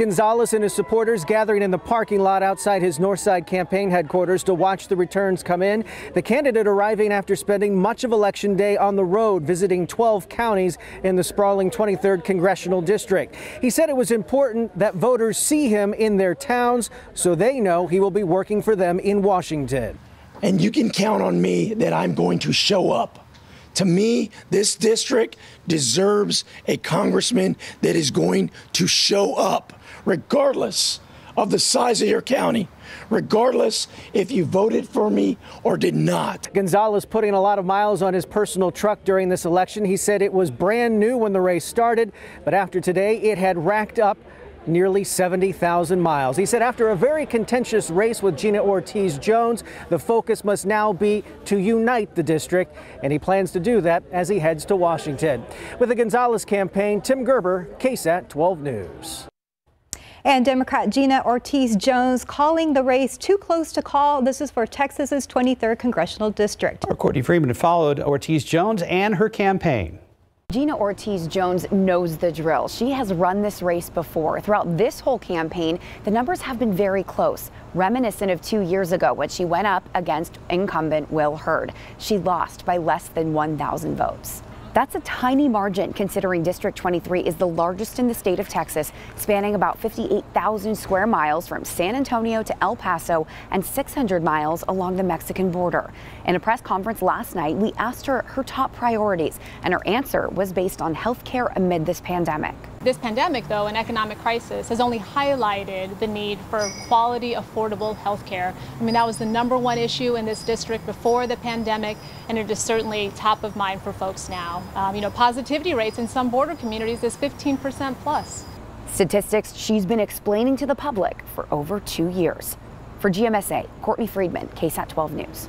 [SPEAKER 28] Gonzales and his supporters gathering in the parking lot outside his Northside campaign headquarters to watch the returns come in. The candidate arriving after spending much of Election Day on the road, visiting 12 counties in the sprawling 23rd Congressional District. He said it was important that voters see him in their towns so they know he will be working for them in Washington.
[SPEAKER 9] And you can count on me that I'm going to show up. To me, this district deserves a congressman that is going to show up regardless of the size of your county, regardless if you voted for me or did not.
[SPEAKER 28] Gonzales putting a lot of miles on his personal truck during this election. He said it was brand new when the race started, but after today, it had racked up nearly 70,000 miles. He said after a very contentious race with Gina Ortiz Jones, the focus must now be to unite the district, and he plans to do that as he heads to Washington. With the Gonzales campaign, Tim Gerber, KSAT 12 News.
[SPEAKER 2] And Democrat Gina Ortiz Jones calling the race too close to call. This is for Texas's 23rd congressional district.
[SPEAKER 1] Our Courtney Friedman followed Ortiz Jones and her campaign.
[SPEAKER 29] Gina Ortiz Jones knows the drill. She has run this race before. Throughout this whole campaign, the numbers have been very close, reminiscent of two years ago when she went up against incumbent Will Hurd. She lost by less than 1,000 votes. That's a tiny margin considering District 23 is the largest in the state of Texas, spanning about 58,000 square miles from San Antonio to El Paso and 600 miles along the Mexican border. In a press conference last night, we asked her her top priorities, and her answer was based on health care amid this pandemic.
[SPEAKER 30] This pandemic, though, an economic crisis has only highlighted the need for quality, affordable health care. I mean, that was the number one issue in this district before the pandemic, and it is certainly top of mind for folks now. Um, you know, positivity rates in some border communities is 15% plus.
[SPEAKER 29] Statistics she's been explaining to the public for over two years. For GMSA, Courtney Friedman, KSAT 12 News.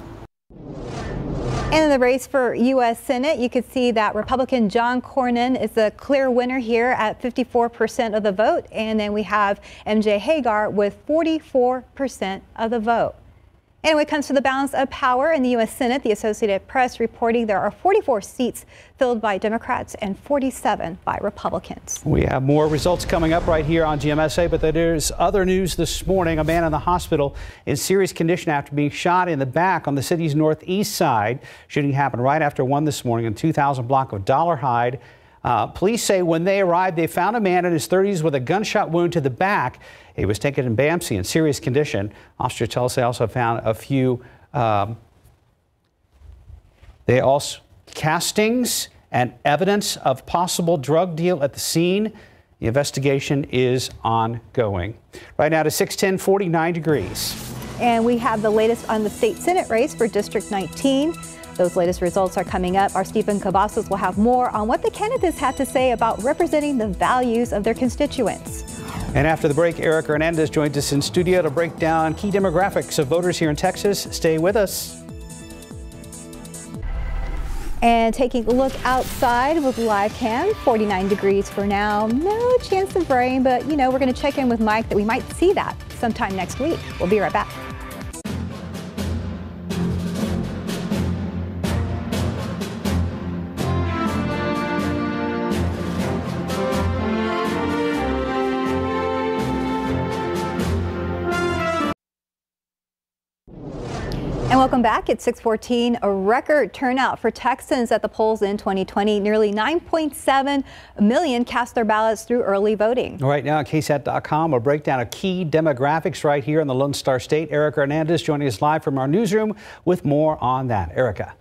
[SPEAKER 2] And in the race for U.S. Senate, you can see that Republican John Cornyn is the clear winner here at 54% of the vote. And then we have MJ Hegar with 44% of the vote. And when it comes to the balance of power in the U.S. Senate, the Associated Press reporting there are 44 seats filled by Democrats and 47 by Republicans.
[SPEAKER 1] We have more results coming up right here on GMSA, but there's other news this morning. A man in the hospital in serious condition after being shot in the back on the city's northeast side. Shooting happened right after 1 this morning in 2000 block of Dollarhide. Uh, police say when they arrived, they found a man in his 30s with a gunshot wound to the back. He was taken in BAMC in serious condition. Officers tell us they also found a few. Um, they also castings and evidence of possible drug deal at the scene. The investigation is ongoing. Right now to 610, 49 degrees.
[SPEAKER 2] And we have the latest on the state Senate race for District 19. Those latest results are coming up. Our Stephen Cavazos will have more on what the candidates have to say about representing the values of their constituents.
[SPEAKER 1] And after the break, Eric Hernandez joins us in studio to break down key demographics of voters here in Texas. Stay with us.
[SPEAKER 2] And taking a look outside with live cam, 49 degrees for now. No chance of rain, but you know, we're going to check in with Mike that we might see that sometime next week. We'll be right back. Welcome back. It's 614, a record turnout for Texans at the polls in 2020. Nearly 9.7 million cast their ballots through early voting.
[SPEAKER 1] Right now at KSAT.com, a breakdown of key demographics right here in the Lone Star State. Erica Hernandez joining us live from our newsroom with more on that. Erica.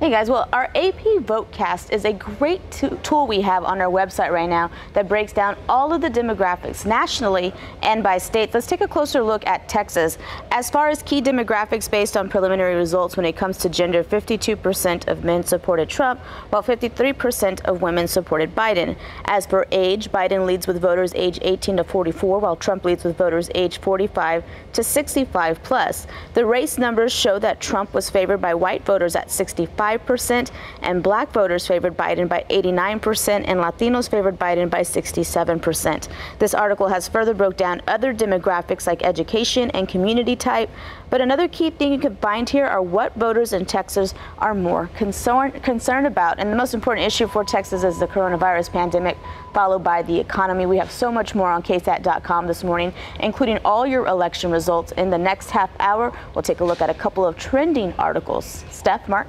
[SPEAKER 16] Hey guys, well, our AP Votecast is a great tool we have on our website right now that breaks down all of the demographics nationally and by state. Let's take a closer look at Texas. As far as key demographics based on preliminary results when it comes to gender, 52% of men supported Trump, while 53% of women supported Biden. As for age, Biden leads with voters age 18 to 44, while Trump leads with voters age 45 to 65 plus. The race numbers show that Trump was favored by white voters at 65 percent and black voters favored Biden by 89%, and Latinos favored Biden by 67%. This article has further broke down other demographics like education and community type, but another key thing you can find here are what voters in Texas are more concerned concerned about. And the most important issue for Texas is the coronavirus pandemic, followed by the economy. We have so much more on KSAT.com this morning, including all your election results. In the next half hour, we'll take a look at a couple of trending articles. Steph, Mark.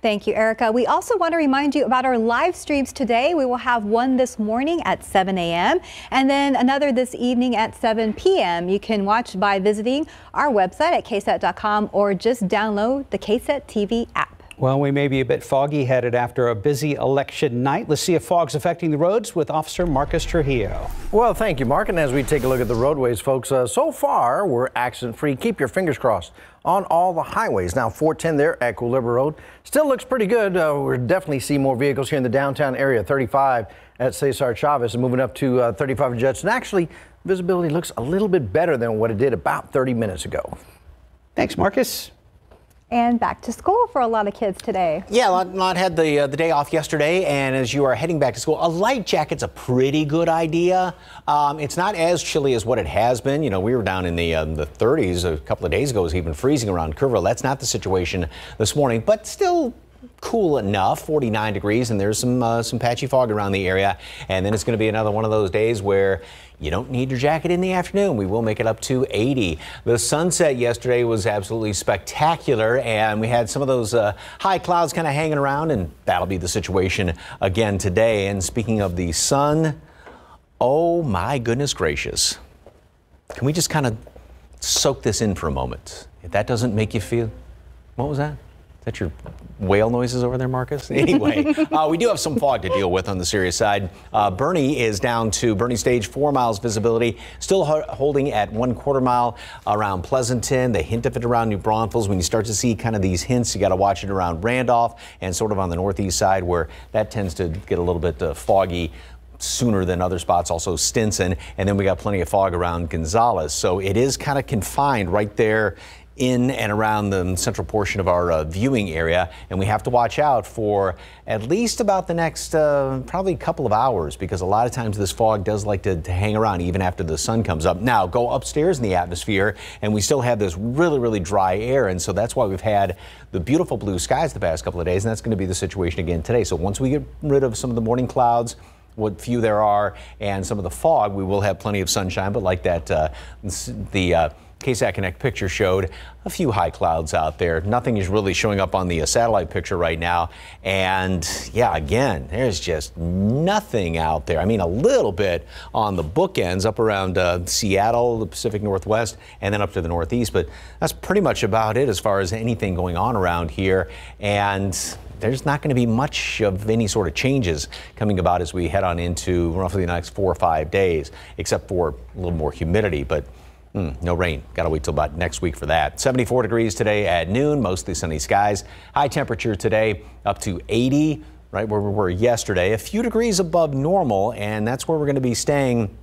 [SPEAKER 2] Thank you, Erica. We also want to remind you about our live streams today. We will have one this morning at 7 a.m. and then another this evening at 7 p.m. You can watch by visiting our website at ksat.com or just download the KSAT TV app.
[SPEAKER 1] Well, we may be a bit foggy headed after a busy election night. Let's see if fog's affecting the roads with Officer Marcus Trujillo.
[SPEAKER 5] Well, thank you, Mark. And as we take a look at the roadways, folks, uh, so far we're accident free. Keep your fingers crossed on all the highways. Now, 410 there at Culebra Road still looks pretty good. Uh, we'll definitely see more vehicles here in the downtown area. 35 at Cesar Chavez and moving up to uh, 35 at Judson. Actually, visibility looks a little bit better than what it did about 30 minutes ago.
[SPEAKER 1] Thanks, Marcus
[SPEAKER 2] and back to school for a lot of kids today.
[SPEAKER 4] Yeah, a lot, lot had the uh, the day off yesterday, and as you are heading back to school, a light jacket's a pretty good idea. Um, it's not as chilly as what it has been. You know, we were down in the um, the 30s a couple of days ago. It was even freezing around Kerrville. That's not the situation this morning, but still cool enough, 49 degrees, and there's some uh, some patchy fog around the area. And then it's going to be another one of those days where you don't need your jacket in the afternoon. We will make it up to 80. The sunset yesterday was absolutely spectacular, and we had some of those uh, high clouds kind of hanging around, and that'll be the situation again today. And speaking of the sun, oh my goodness gracious. Can we just kind of soak this in for a moment? If that doesn't make you feel, what was that? That your whale noises over there, Marcus? Anyway, uh, we do have some fog to deal with on the serious side. Uh, Boerne is down to Boerne stage four miles visibility, still ho holding at one quarter mile around Pleasanton. The hint of it around New Braunfels. When you start to see kind of these hints, you got to watch it around Randolph and sort of on the northeast side where that tends to get a little bit uh, foggy sooner than other spots, also Stinson, and then we got plenty of fog around Gonzales. So it is kind of confined right there in and around the central portion of our uh, viewing area. And we have to watch out for at least about the next uh, probably a couple of hours because a lot of times this fog does like to, to, hang around even after the sun comes up. Now, go upstairs in the atmosphere and we still have this really, really dry air. And so that's why we've had the beautiful blue skies the past couple of days. And that's going to be the situation again today. So once we get rid of some of the morning clouds, what few there are, and some of the fog, we will have plenty of sunshine. But like that, uh, the uh, KSAT Connect picture showed a few high clouds out there. Nothing is really showing up on the uh, satellite picture right now. And yeah, again, there's just nothing out there. I mean, a little bit on the bookends up around uh, Seattle, the Pacific Northwest, and then up to the Northeast. But that's pretty much about it as far as anything going on around here. And there's not going to be much of any sort of changes coming about as we head on into roughly the next four or five days, except for a little more humidity. But Mm, no rain. Got to wait till about next week for that. 74 degrees today at noon, mostly sunny skies. High temperature today up to 80, right where we were yesterday. A few degrees above normal, and that's where we're going to be staying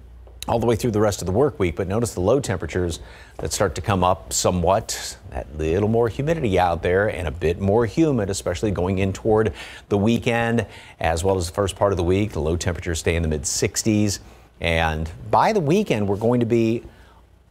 [SPEAKER 4] all the way through the rest of the work week. But notice the low temperatures that start to come up somewhat. That little more humidity out there and a bit more humid, especially going in toward the weekend as well as the first part of the week. The low temperatures stay in the mid 60s. And by the weekend, we're going to be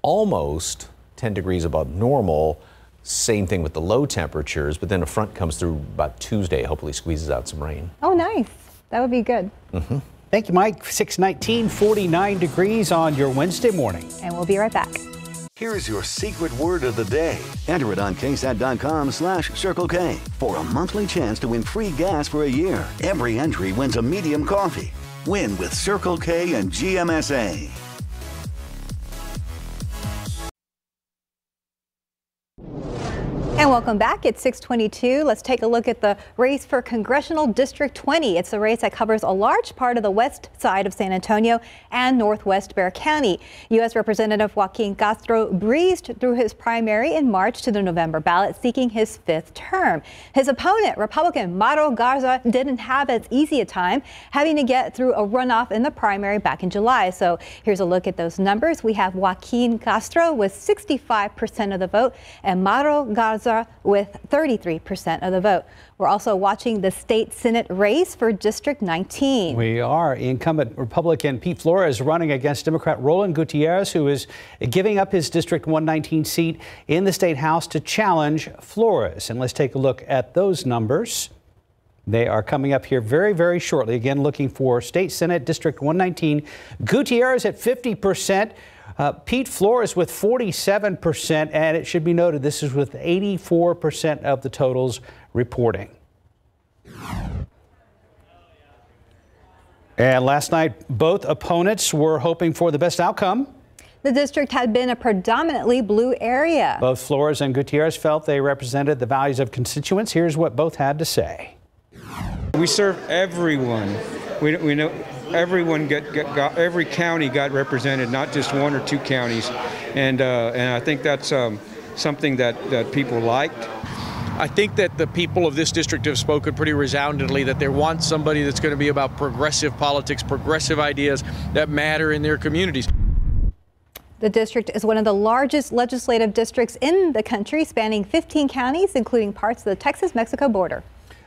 [SPEAKER 4] almost 10 degrees above normal. Same thing with the low temperatures, but then a front comes through about Tuesday, hopefully squeezes out some rain.
[SPEAKER 2] Oh, nice. That would be good.
[SPEAKER 4] Mm-hmm.
[SPEAKER 1] Thank you, Mike. 619, 49 degrees on your Wednesday morning.
[SPEAKER 2] And we'll be right back.
[SPEAKER 27] Here's your secret word of the day. Enter it on ksat.com slash Circle K for a monthly chance to win free gas for a year. Every entry wins a medium coffee. Win with Circle K and GMSA.
[SPEAKER 2] And welcome back. It's 622. Let's take a look at the race for Congressional District 20. It's a race that covers a large part of the west side of San Antonio and northwest Bexar County. U.S. Representative Joaquin Castro breezed through his primary in March to the November ballot, seeking his fifth term. His opponent, Republican Mauro Garza, didn't have as easy a time, having to get through a runoff in the primary back in July. So here's a look at those numbers. We have Joaquin Castro with 65% of the vote and Mauro Garza with 33% of the vote. We're also watching the state Senate race for District 19.
[SPEAKER 1] We are. Incumbent Republican Pete Flores running against Democrat Roland Gutierrez, who is giving up his District 119 seat in the state house to challenge Flores. And let's take a look at those numbers. They are coming up here very, very shortly. Again, looking for State Senate District 119. Gutierrez at 50 percent. Uh, Pete Flores with 47%, and it should be noted this is with 84% of the totals reporting. And last night, both opponents were hoping for the best outcome.
[SPEAKER 2] The district had been a predominantly blue area.
[SPEAKER 1] Both Flores and Gutierrez felt they represented the values of constituents. Here's what both had to say.
[SPEAKER 31] We serve everyone. We, we know everyone got, got, got, every county got represented, not just one or two counties, and uh, and I think that's um, something that that people liked.
[SPEAKER 32] I think that the people of this district have spoken pretty resoundingly that they want somebody that's going to be about progressive politics, progressive ideas that matter in their communities.
[SPEAKER 2] The district is one of the largest legislative districts in the country, spanning 15 counties, including parts of the Texas Mexico border.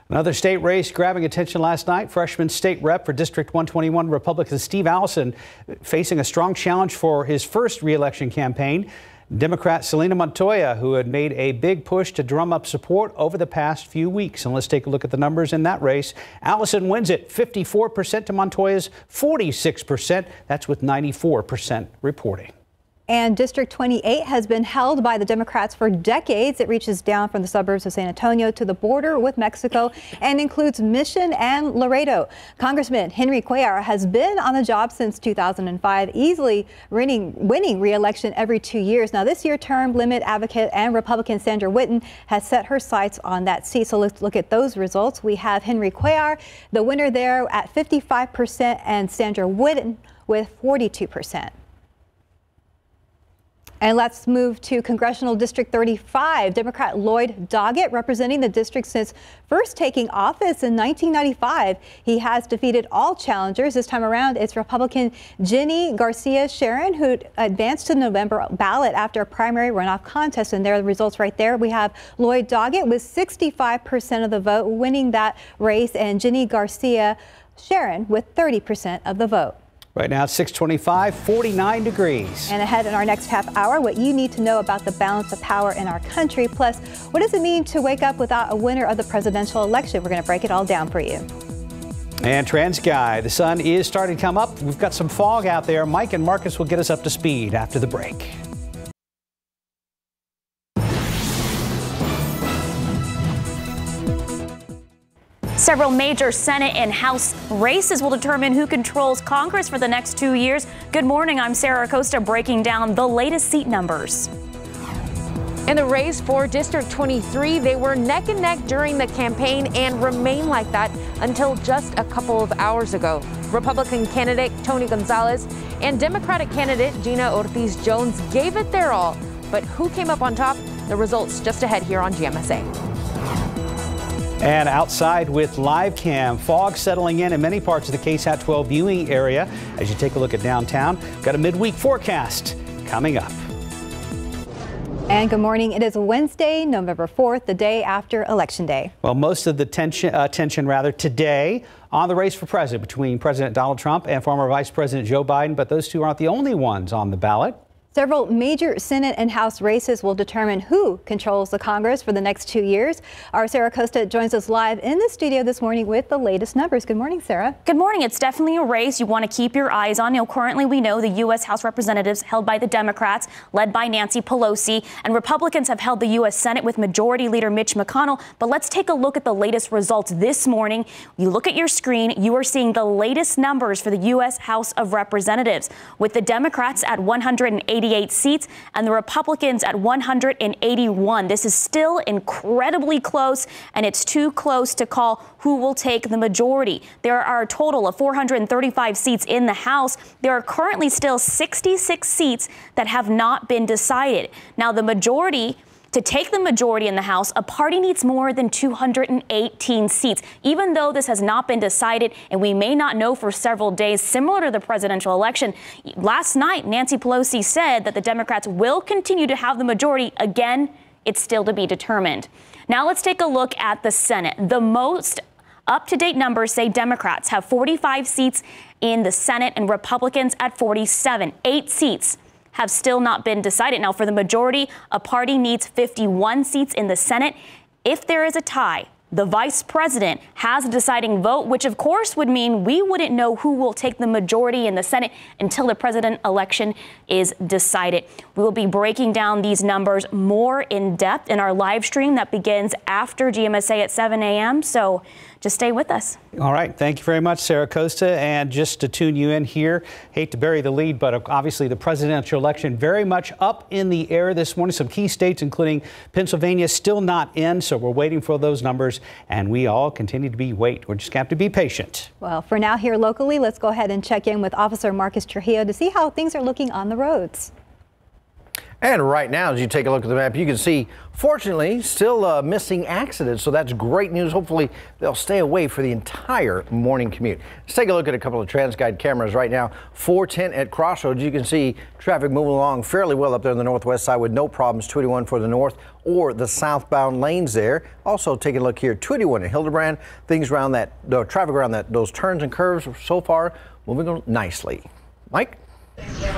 [SPEAKER 1] Another state race grabbing attention last night. Freshman state rep for District 121 Republican Steve Allison facing a strong challenge for his first reelection campaign. Democrat Celina Montoya, who had made a big push to drum up support over the past few weeks. And let's take a look at the numbers in that race. Allison wins it 54% to Montoya's 46%. That's with 94% reporting.
[SPEAKER 2] And District 28 has been held by the Democrats for decades. It reaches down from the suburbs of San Antonio to the border with Mexico and includes Mission and Laredo. Congressman Henry Cuellar has been on the job since 2005, easily winning, winning re-election every two years. Now, this year, term limit advocate and Republican Sandra Whitten has set her sights on that seat. So let's look at those results. We have Henry Cuellar, the winner there at 55%, and Sandra Whitten with 42%. And let's move to Congressional District 35. Democrat Lloyd Doggett representing the district since first taking office in 1995. He has defeated all challengers. This time around, it's Republican Jenny Garcia Sharon who advanced to the November ballot after a primary runoff contest. And there are the results right there. We have Lloyd Doggett with 65% of the vote winning that race and Jenny Garcia Sharon with 30% of the vote.
[SPEAKER 1] Right now it's 625, 49 degrees.
[SPEAKER 2] And ahead in our next half hour, what you need to know about the balance of power in our country. Plus, what does it mean to wake up without a winner of the presidential election? We're going to break it all down for you.
[SPEAKER 1] And TransGuide, the sun is starting to come up. We've got some fog out there. Mike and Marcus will get us up to speed after the break.
[SPEAKER 3] Several major Senate and House races will determine who controls Congress for the next two years. Good morning. I'm Sarah Acosta breaking down the latest seat numbers.
[SPEAKER 13] In the race for District 23, they were neck and neck during the campaign and remain like that until just a couple of hours ago. Republican candidate Tony Gonzales and Democratic candidate Gina Ortiz Jones gave it their all. But who came up on top? The results just ahead here on GMSA.
[SPEAKER 1] And outside with live cam, fog settling in in many parts of the KSAT 12 viewing area. As you take a look at downtown, got a midweek forecast coming up.
[SPEAKER 2] And good morning. It is Wednesday, November 4th, the day after Election Day.
[SPEAKER 1] Well, most of the tension, uh, tension rather, today on the race for president between President Donald Trump and former Vice President Joe Biden. But those two aren't the only ones on the ballot.
[SPEAKER 2] Several major Senate and House races will determine who controls the Congress for the next two years. Our Sarah Acosta joins us live in the studio this morning with the latest numbers. Good morning, Sarah.
[SPEAKER 3] Good morning. It's definitely a race you want to keep your eyes on. You know, currently we know the U.S. House Representatives held by the Democrats, led by Nancy Pelosi, and Republicans have held the U.S. Senate with Majority Leader Mitch McConnell. But let's take a look at the latest results this morning. You look at your screen, you are seeing the latest numbers for the U.S. House of Representatives, with the Democrats at 180 seats and the Republicans at 181. This is still incredibly close, and it's too close to call who will take the majority. There are a total of 435 seats in the House. There are currently still 66 seats that have not been decided. Now, the majority to take the majority in the House, a party needs more than 218 seats. Even though this has not been decided and we may not know for several days, similar to the presidential election, last night Nancy Pelosi said that the Democrats will continue to have the majority. Again, it's still to be determined. Now let's take a look at the Senate. The most up to date numbers say Democrats have 45 seats in the Senate and Republicans at 47, eight seats have still not been decided. Now, for the majority, a party needs 51 seats in the Senate. If there is a tie, the vice president has a deciding vote, which of course would mean we wouldn't know who will take the majority in the Senate until the president election is decided. We will be breaking down these numbers more in depth in our live stream that begins after GMSA at 7 a.m. So just stay with us.
[SPEAKER 1] All right. Thank you very much, Sarah Acosta. And just to tune you in here, hate to bury the lead, but obviously the presidential election very much up in the air this morning. Some key states, including Pennsylvania, still not in. So we're waiting for those numbers, and we all continue to be wait. We're just going to have to be patient.
[SPEAKER 2] Well, for now here locally, let's go ahead and check in with Officer Marcus Trujillo to see how things are looking on the roads.
[SPEAKER 5] And right now, as you take a look at the map, you can see, fortunately, still uh, missing accidents. So that's great news. Hopefully, they'll stay away for the entire morning commute. Let's take a look at a couple of TransGuide cameras right now. 410 at Crossroads. You can see traffic moving along fairly well up there on the northwest side with no problems. 21 for the north or the southbound lanes there. Also, taking a look here, 21 at Hildebrand. Things around that, the traffic around that, those turns and curves so far moving nicely. Mike?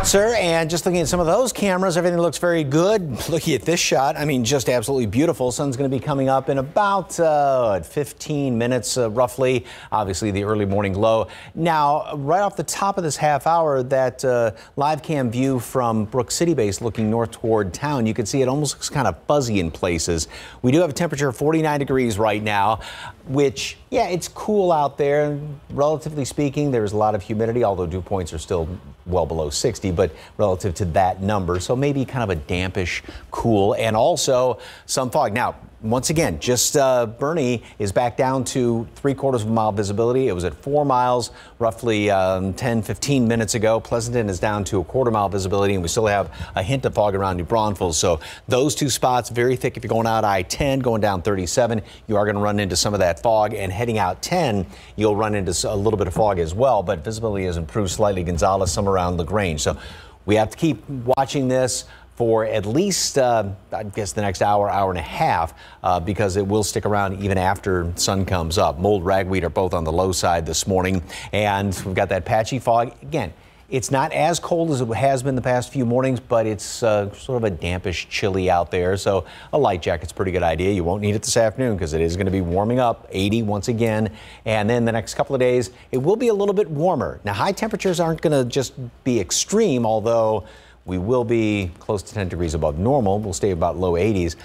[SPEAKER 4] Sir, and just looking at some of those cameras, everything looks very good. Looking at this shot, I mean, just absolutely beautiful. Sun's going to be coming up in about uh, 15 minutes, uh, roughly. Obviously, the early morning glow. Now, right off the top of this half hour, that uh, live cam view from Brook City Base looking north toward town, you can see it almost looks kind of fuzzy in places. We do have a temperature of 49 degrees right now which, yeah, it's cool out there. And Relatively speaking, there's a lot of humidity, although dew points are still well below 60, but relative to that number. So maybe kind of a dampish cool and also some fog. Now, once again, just uh, Boerne is back down to three quarters of a mile visibility. It was at four miles roughly um, 10, 15 minutes ago. Pleasanton is down to a quarter mile visibility, and we still have a hint of fog around New Braunfels. So those two spots very thick. If you're going out I-10, going down 37, you are going to run into some of that fog, and heading out 10, you'll run into a little bit of fog as well. But visibility has improved slightly. Gonzales, some around Lagrange. So we have to keep watching this for at least, uh, I guess, the next hour, hour and a half, uh, because it will stick around even after sun comes up. Mold, ragweed are both on the low side this morning, and we've got that patchy fog. Again, it's not as cold as it has been the past few mornings, but it's uh, sort of a dampish, chilly out there. So a light jacket's a pretty good idea. You won't need it this afternoon because it is going to be warming up 80 once again. And then the next couple of days, it will be a little bit warmer. Now, high temperatures aren't going to just be extreme, although we will be close to 10 degrees above normal. We'll stay about low 80s.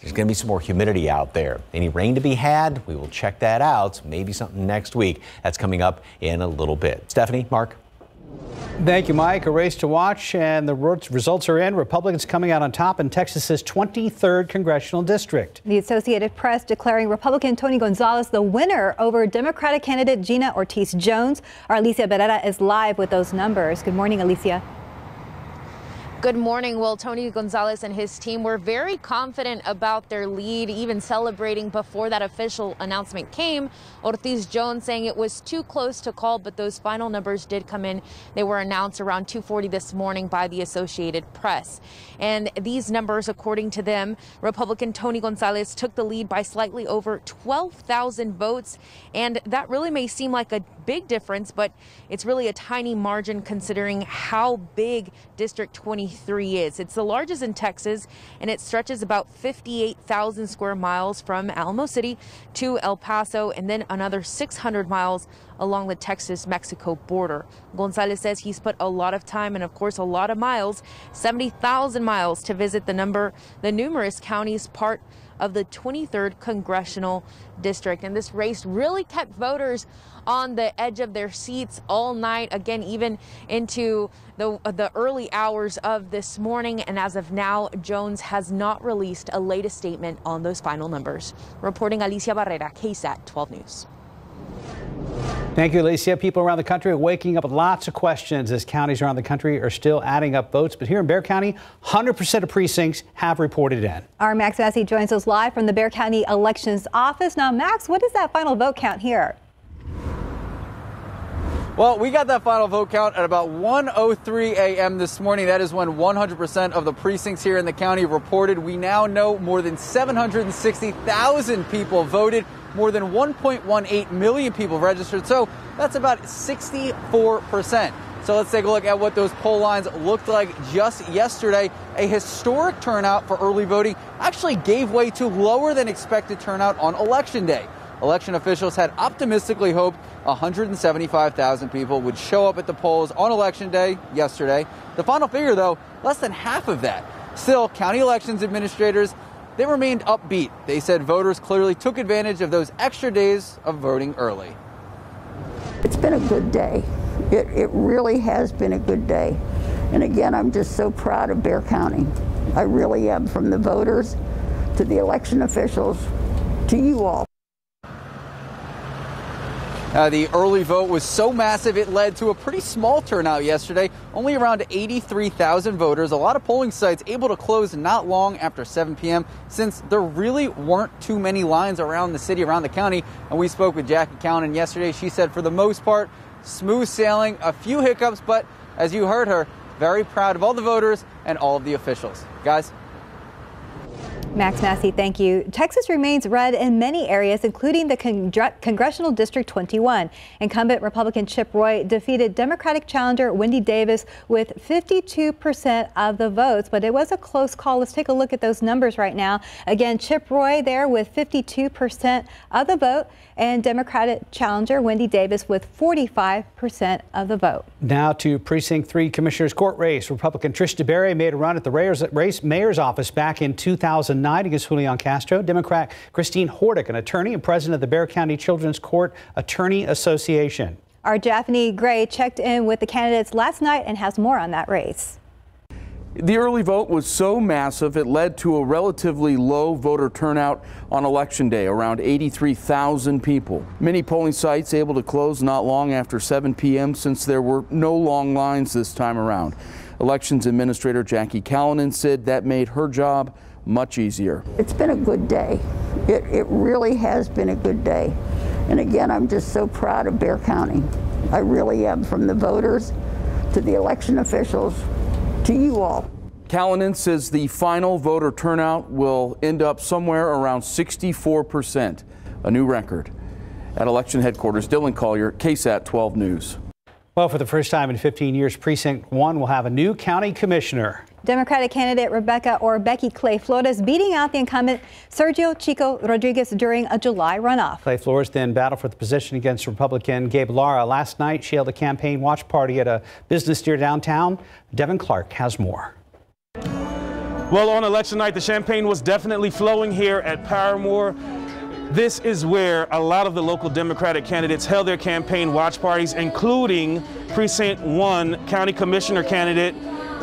[SPEAKER 4] there's going to be some more humidity out there. Any rain to be had? We will check that out. Maybe something next week. That's coming up in a little bit. Stephanie, Mark.
[SPEAKER 1] Thank you, Mike. A race to watch, and the results are in. Republicans coming out on top in Texas's 23rd congressional district.
[SPEAKER 2] The Associated Press declaring Republican Tony Gonzales the winner over Democratic candidate Gina Ortiz Jones. Our Alicia Barrera is live with those numbers. Good morning, Alicia.
[SPEAKER 13] Good morning. Well, Tony Gonzales and his team were very confident about their lead, even celebrating before that official announcement came. Ortiz Jones saying it was too close to call, but those final numbers did come in. They were announced around 2:40 this morning by the Associated Press. And these numbers, according to them, Republican Tony Gonzales took the lead by slightly over 12,000 votes, and that really may seem like a big difference, but it's really a tiny margin considering how big District 23 is. It's the largest in Texas, and it stretches about 58,000 square miles from Alamo City to El Paso, and then another 600 miles along the Texas Mexico border. Gonzales says he's put a lot of time and, of course, a lot of miles 70,000 miles to visit the number, the numerous counties part of the 23rd congressional district. And this race really kept voters on the edge of their seats all night, again, even into the, the early hours of this morning. And as of now, Jones has not released a latest statement on those final numbers. Reporting Alicia Barrera, KSAT 12 News.
[SPEAKER 1] Thank you, Alicia. People around the country are waking up with lots of questions as counties around the country are still adding up votes. But here in Bexar County, 100% of precincts have reported in.
[SPEAKER 2] Our Max Massey joins us live from the Bexar County Elections Office. Now, Max, what is that final vote count here?
[SPEAKER 6] Well, we got that final vote count at about 1:03 a.m. this morning. That is when 100% of the precincts here in the county reported. We now know more than 760,000 people voted more than 1.18 million people registered. So that's about 64%. So let's take a look at what those poll lines looked like just yesterday. A historic turnout for early voting actually gave way to lower than expected turnout on election day. Election officials had optimistically hoped 175,000 people would show up at the polls on election day yesterday. The final figure, though, less than half of that. Still, county elections administrators they remained upbeat. They said voters clearly took advantage of those extra days of voting early.
[SPEAKER 12] It's been a good day. It, it really has been a good day. And again, I'm just so proud of Bexar County. I really am, from the voters to the election officials to you all.
[SPEAKER 6] Uh, the early vote was so massive it led to a pretty small turnout yesterday, only around 83,000 voters. A lot of polling sites able to close not long after 7 p.m. since there really weren't too many lines around the city, around the county. And we spoke with Jackie Callanen yesterday. She said for the most part, smooth sailing, a few hiccups, but as you heard her, very proud of all the voters and all of the officials. Guys,
[SPEAKER 2] Max Massey, thank you. Texas remains red in many areas, including the Congressional District 21. Incumbent Republican Chip Roy defeated Democratic challenger Wendy Davis with 52% of the votes, but it was a close call. Let's take a look at those numbers right now. Again, Chip Roy there with 52% of the vote, and Democratic challenger Wendy Davis with 45% of the vote.
[SPEAKER 1] Now to Precinct 3 Commissioner's Court race. Republican Trish DeBerry made a run at the race mayor's office back in 2000. 2009 against Julian Castro. Democrat Christine Hortick, an attorney and president of the Bexar County Children's Court Attorney Association.
[SPEAKER 2] Our Daphne Gray checked in with the candidates last night and has more on that race.
[SPEAKER 33] The early vote was so massive it led to a relatively low voter turnout on election day, around 83,000 people. Many polling sites able to close not long after 7 p.m. since there were no long lines this time around. Elections Administrator Jackie Callanen said that made her job much easier.
[SPEAKER 12] It's been a good day. It, it really has been a good day. And again, I'm just so proud of Bexar County. I really am, from the voters to the election officials to you all.
[SPEAKER 33] Callanen says the final voter turnout will end up somewhere around 64%, a new record. At election headquarters, Dillon Collier, KSAT 12 News.
[SPEAKER 1] Well, for the first time in 15 years, Precinct 1 will have a new county commissioner.
[SPEAKER 2] Democratic candidate Rebecca or Becky Clay Flores beating out the incumbent Sergio Chico Rodriguez during a July runoff.
[SPEAKER 1] Clay Flores then battled for the position against Republican Gabe Lara. Last night, she held a campaign watch party at a business near downtown. Devin Clark has more.
[SPEAKER 10] Well, on election night, the champagne was definitely flowing here at Paramour. This is where a lot of the local Democratic candidates held their campaign watch parties, including Precinct 1 County Commissioner candidate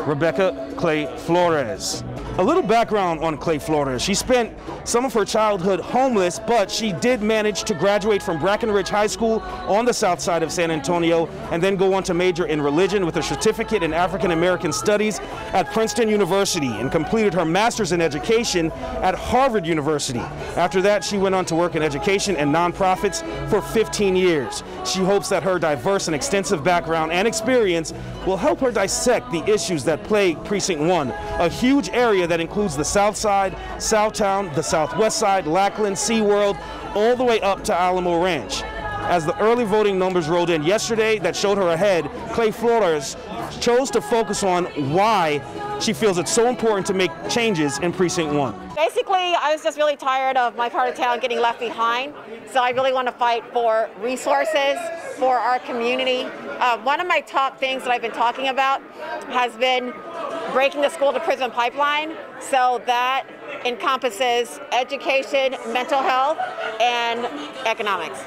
[SPEAKER 10] Rebecca Clay Flores. A little background on Clay Flores. She spent some of her childhood homeless, but she did manage to graduate from Brackenridge High School on the south side of San Antonio and then go on to major in religion with a certificate in African American Studies at Princeton University and completed her master's in education at Harvard University. After that, she went on to work in education and nonprofits for 15 years. She hopes that her diverse and extensive background and experience will help her dissect the issues that plague Precinct 1, a huge area that includes the South Side, Southtown, the Southwest Side, Lackland, SeaWorld, all the way up to Alamo Ranch. As the early voting numbers rolled in yesterday that showed her ahead, Clay Flores chose to focus on why she feels it's so important to make changes in Precinct 1.
[SPEAKER 34] Basically, I was just really tired of my part of town getting left behind, so I really want to fight for resources for our community. Uh, one of my top things that I've been talking about has been breaking the school to prison pipeline so that encompasses education, mental health, and economics.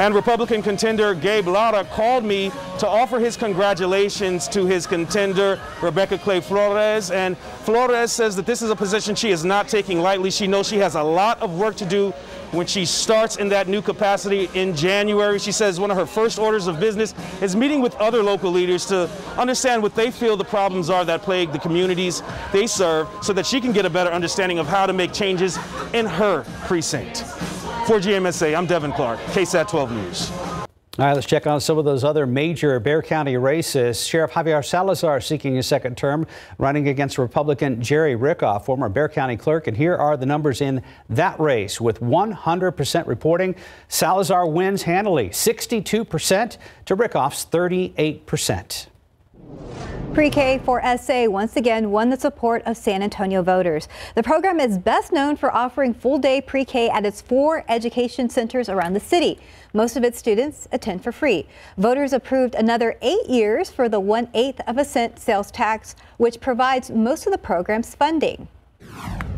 [SPEAKER 10] And Republican contender Gabe Lara called me to offer his congratulations to his contender, Rebecca Clay Flores. And Flores says that this is a position she is not taking lightly. She knows she has a lot of work to do when she starts in that new capacity in January. She says one of her first orders of business is meeting with other local leaders to understand what they feel the problems are that plague the communities they serve so that she can get a better understanding of how to make changes in her precinct. For GMSA, I'm Devin Clark, KSAT 12 News.
[SPEAKER 1] All right, let's check on some of those other major Bexar County races. Sheriff Javier Salazar seeking a second term, running against Republican Jerry Rickhoff, former Bexar County clerk. And here are the numbers in that race. With 100% reporting, Salazar wins handily, 62% to Rickhoff's 38%.
[SPEAKER 2] Pre-K for SA once again won the support of San Antonio voters. The program is best known for offering full-day pre-K at its four education centers around the city. Most of its students attend for free. Voters approved another eight years for the one-eighth of a cent sales tax, which provides most of the program's funding.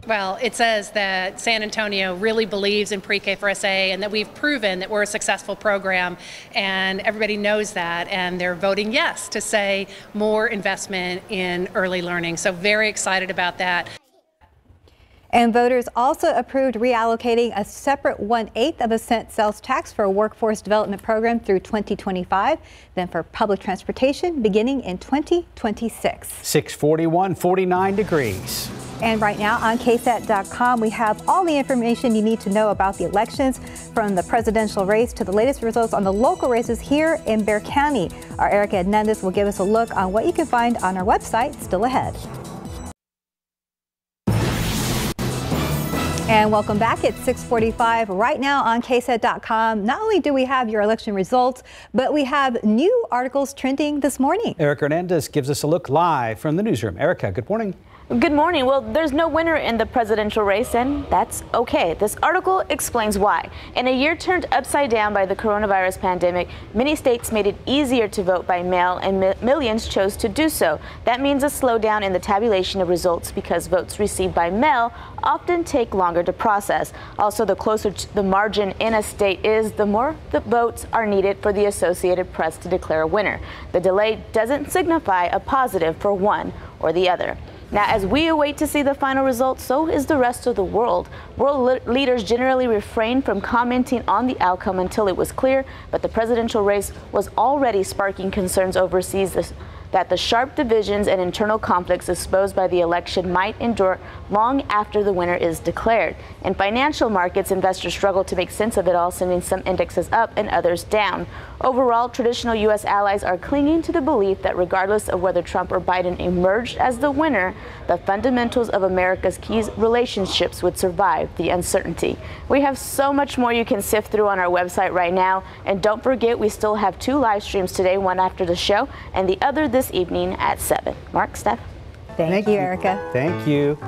[SPEAKER 35] Well, it says that San Antonio really believes in pre-K for SA and that we've proven that we're a successful program and everybody knows that and they're voting yes to say more investment in early learning. So very excited about that.
[SPEAKER 2] And voters also approved reallocating a separate one-eighth of a cent sales tax for a workforce development program through 2025, then for public transportation beginning in 2026.
[SPEAKER 1] 641, 49 degrees.
[SPEAKER 2] And right now on KSAT.com, we have all the information you need to know about the elections from the presidential race to the latest results on the local races here in Bexar County. Our Erica Hernandez will give us a look on what you can find on our website, still ahead. And welcome back at 645 right now on KSAT.com. Not only do we have your election results, but we have new articles trending this morning.
[SPEAKER 1] Erica Hernandez gives us a look live from the newsroom. Erica, good morning.
[SPEAKER 16] Good morning. Well, there's no winner in the presidential race, and that's okay. This article explains why. In a year turned upside down by the coronavirus pandemic, many states made it easier to vote by mail, and mi millions chose to do so. That means a slowdown in the tabulation of results because votes received by mail often take longer to process. Also, the closer the margin in a state is, the more the votes are needed for the Associated Press to declare a winner. The delay doesn't signify a positive for one or the other. Now, as we await to see the final results, so is the rest of the world. World leaders generally refrain from commenting on the outcome until it was clear, but the presidential race was already sparking concerns overseas. That the sharp divisions and internal conflicts exposed by the election might endure long after the winner is declared. In financial markets, investors struggle to make sense of it all, sending some indexes up and others down. Overall, traditional U.S. allies are clinging to the belief that regardless of whether Trump or Biden emerged as the winner, the fundamentals of America's key relationships would survive the uncertainty. We have so much more you can sift through on our website right now. And don't forget, we still have two live streams today, one after the show and the other this evening at 7. Mark, Steph?
[SPEAKER 2] Thank, Thank you, Erica.
[SPEAKER 1] Thank you.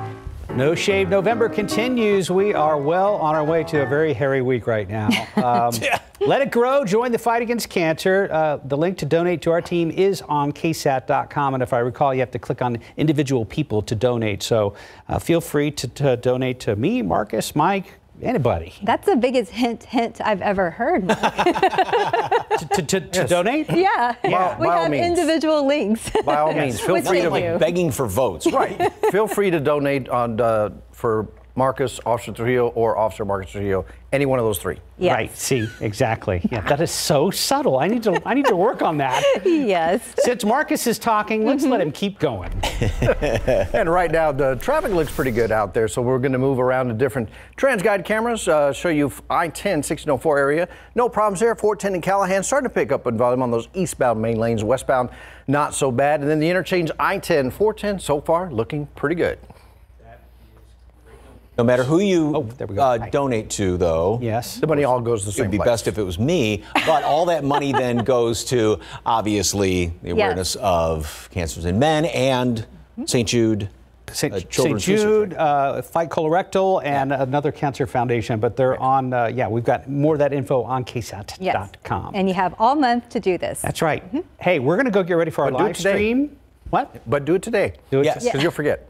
[SPEAKER 1] No Shave November continues. We are well on our way to a very hairy week right now. Um, let it grow. Join the fight against cancer. Uh, the link to donate to our team is on ksat.com. And if I recall, you have to click on individual people to donate. So uh, feel free to, to donate to me, Marcus, Mike, anybody.
[SPEAKER 2] That's the biggest hint hint I've ever heard.
[SPEAKER 1] to, to, to, to donate?
[SPEAKER 2] Yeah.
[SPEAKER 1] Yeah.
[SPEAKER 2] We
[SPEAKER 5] By
[SPEAKER 2] have
[SPEAKER 5] means.
[SPEAKER 2] individual links.
[SPEAKER 5] By all means, feel free to
[SPEAKER 2] thank you.
[SPEAKER 4] Begging for votes.
[SPEAKER 5] Right. feel free to donate on uh, for Marcus, Officer Trujillo, or Officer Marcus Trujillo. Any one of those three.
[SPEAKER 2] Yes.
[SPEAKER 1] Right. See, exactly. Yeah, that is so subtle. I need to I need to work on that.
[SPEAKER 2] yes.
[SPEAKER 1] Since Marcus is talking, let's let him keep going.
[SPEAKER 5] and right now, the traffic looks pretty good out there, so we're going to move around to different TransGuide cameras, uh, show you I-10, 1604 area. No problems there. 410 and Callaghan starting to pick up in volume on those eastbound main lanes, westbound not so bad. And then the interchange I-10, 410 so far looking pretty good.
[SPEAKER 4] No matter who you uh, donate to, though.
[SPEAKER 1] Yes.
[SPEAKER 5] The money all goes the
[SPEAKER 4] It'd be
[SPEAKER 5] place.
[SPEAKER 4] best if it was me, but all that money then goes to obviously the
[SPEAKER 2] Yes.
[SPEAKER 4] awareness of cancers in men and St. Jude.
[SPEAKER 1] St.
[SPEAKER 4] uh,
[SPEAKER 1] St. Jude, uh, Fight Colorectal, and another cancer foundation. But they're on, uh, yeah, we've got more of that info on ksat.com.
[SPEAKER 2] Yes. And you have all month to do this.
[SPEAKER 1] That's right. Hey, we're going to go get ready for our
[SPEAKER 5] But do it
[SPEAKER 1] live
[SPEAKER 5] today.
[SPEAKER 1] stream. What?
[SPEAKER 5] But do it today.
[SPEAKER 1] Do it
[SPEAKER 4] Yes.
[SPEAKER 1] today.
[SPEAKER 5] Because you'll forget.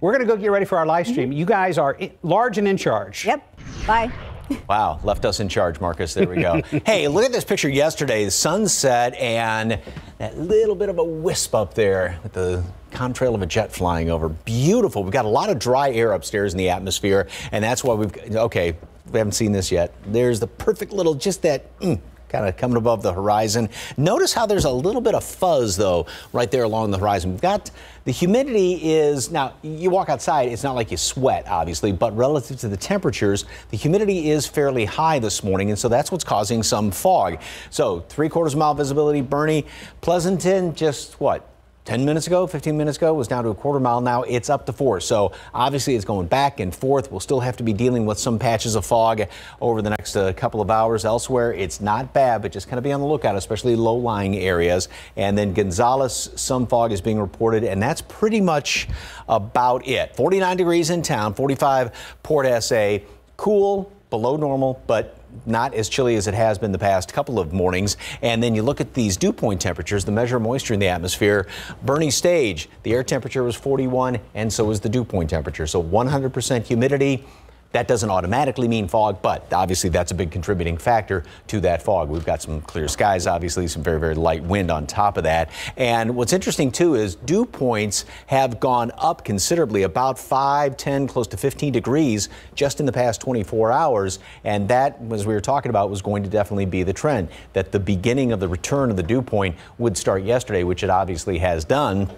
[SPEAKER 1] We're going to go get ready for our live stream. You guys are large and in charge.
[SPEAKER 2] Yep. Bye.
[SPEAKER 4] Wow, left us in charge, Marcus. There we go. hey, look at this picture yesterday. The sunset and that little bit of a wisp up there with the contrail of a jet flying over. Beautiful. We've got a lot of dry air upstairs in the atmosphere, and that's why we've. Okay, we haven't seen this yet. There's the perfect little, just that. Mm, Kind of coming above the horizon. Notice how there's a little bit of fuzz, though, right there along the horizon. We've got the humidity is now, you walk outside, it's not like you sweat, obviously, but relative to the temperatures, the humidity is fairly high this morning, and so that's what's causing some fog. So, three quarters mile visibility, Boerne, Pleasanton, just what? 10 minutes ago, 15 minutes ago, was down to a quarter mile. Now it's up to four. So obviously it's going back and forth. We'll still have to be dealing with some patches of fog over the next uh, couple of hours. Elsewhere, it's not bad, but just kind of be on the lookout, especially low lying areas. And then Gonzales, some fog is being reported, and that's pretty much about it. 49 degrees in town, 45 Port SA. Cool, below normal, but not as chilly as it has been the past couple of mornings. And then you look at these dew point temperatures, the measure of moisture in the atmosphere. Boerne Stage, the air temperature was 41, and so was the dew point temperature. So 100% humidity. That doesn't automatically mean fog, but obviously that's a big contributing factor to that fog. We've got some clear skies, obviously, some very, very light wind on top of that. And what's interesting too is dew points have gone up considerably, about 5, 10, close to 15 degrees just in the past 24 hours. And that, as we were talking about, was going to definitely be the trend. That the beginning of the return of the dew point would start yesterday, which it obviously has done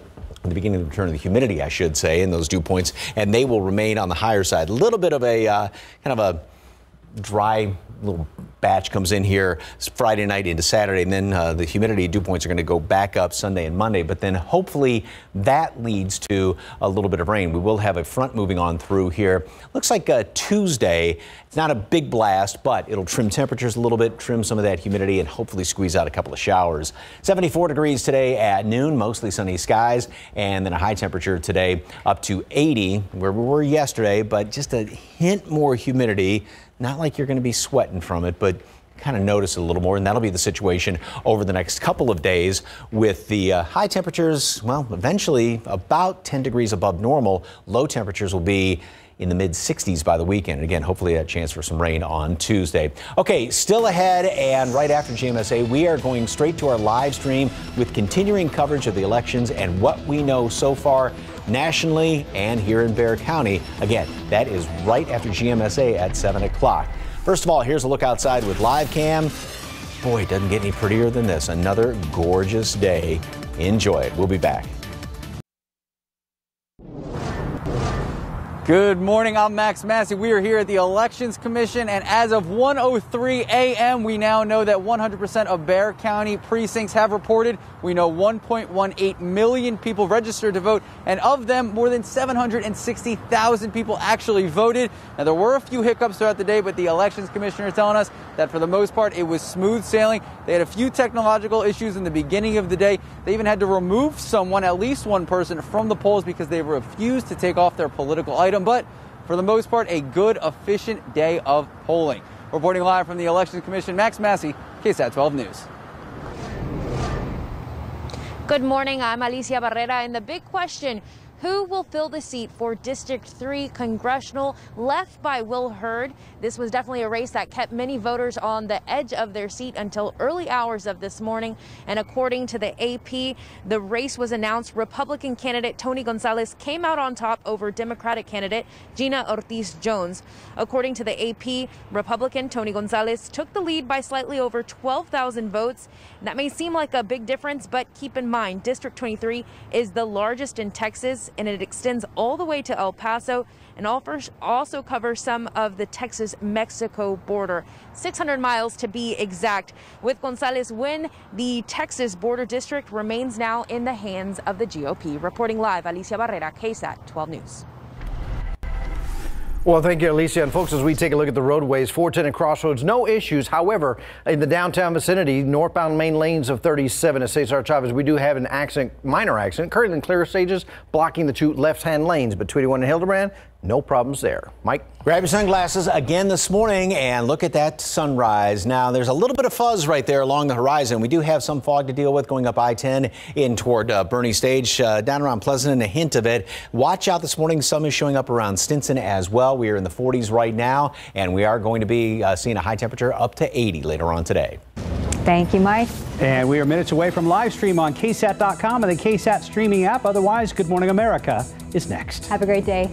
[SPEAKER 4] the beginning of the return of the humidity, I should say, in those dew points, and they will remain on the higher side. A little bit of a uh, kind of a dry little batch comes in here Friday night into Saturday, and then uh, the humidity dew points are going to go back up Sunday and Monday. But then hopefully that leads to a little bit of rain. We will have a front moving on through here. Looks like uh, Tuesday. It's not a big blast, but it'll trim temperatures a little bit, trim some of that humidity, and hopefully squeeze out a couple of showers. 74 degrees today at noon, mostly sunny skies, and then a high temperature today up to 80, where we were yesterday, but just a hint more humidity. Not like you're going to be sweating from it, but kind of notice it a little more, and that'll be the situation over the next couple of days with the uh, high temperatures, well, eventually about 10 degrees above normal. Low temperatures will be in the mid 60s by the weekend. And again, hopefully a chance for some rain on Tuesday. Okay, still ahead, and right after GMSA, we are going straight to our live stream with continuing coverage of the elections and what we know so far nationally and here in Bexar County. Again, that is right after GMSA at 7 o'clock. First of all, here's a look outside with live cam. Boy, it doesn't get any prettier than this. Another gorgeous day. Enjoy it. We'll be back.
[SPEAKER 6] Good morning. I'm Max Massey. We are here at the Elections Commission, and as of 1:03 a.m., we now know that 100% of Bexar County precincts have reported. We know 1.18 million people registered to vote, and of them, more than 760,000 people actually voted. Now, there were a few hiccups throughout the day, but the Elections Commissioner is telling us that for the most part, it was smooth sailing. They had a few technological issues in the beginning of the day. They even had to remove someone, at least one person, from the polls because they refused to take off their political item. But for the most part, a good, efficient day of polling. Reporting live from the Election Commission, Max Massey, KSAT 12 News.
[SPEAKER 13] Good morning. I'm Alicia Barrera, and the big question who will fill the seat for District 3 congressional left by Will Hurd? This was definitely a race that kept many voters on the edge of their seat until early hours of this morning. And according to the AP, the race was announced. Republican candidate Tony Gonzales came out on top over Democratic candidate Gina Ortiz Jones. According to the AP, Republican Tony Gonzales took the lead by slightly over 12,000 votes. That may seem like a big difference, but keep in mind, District 23 is the largest in Texas and it extends all the way to El Paso and also covers some of the Texas Mexico border. 600 miles to be exact. With Gonzales win, the Texas border district remains now in the hands of the GOP. Reporting live, Alicia Barrera, KSAT 12 News.
[SPEAKER 5] Well, thank you, Alicia. And folks, as we take a look at the roadways, 410 and Crossroads, no issues. However, in the downtown vicinity, northbound main lanes of 37 at Cesar Chavez, we do have an accident, minor accident, currently in clear stages, blocking the two left-hand lanes. But 21 and Hildebrand, no problems there. Mike?
[SPEAKER 4] Grab your sunglasses again this morning and look at that sunrise. Now, there's a little bit of fuzz right there along the horizon. We do have some fog to deal with going up I 10 in toward uh, Boerne Stage, uh, down around Pleasant, and a hint of it. Watch out this morning. Some is showing up around Stinson as well. We are in the 40s right now, and we are going to be uh, seeing a high temperature up to 80 later on today.
[SPEAKER 2] Thank you, Mike.
[SPEAKER 1] And we are minutes away from live stream on KSAT.com and the KSAT streaming app. Otherwise, Good Morning America is next.
[SPEAKER 2] Have a great day.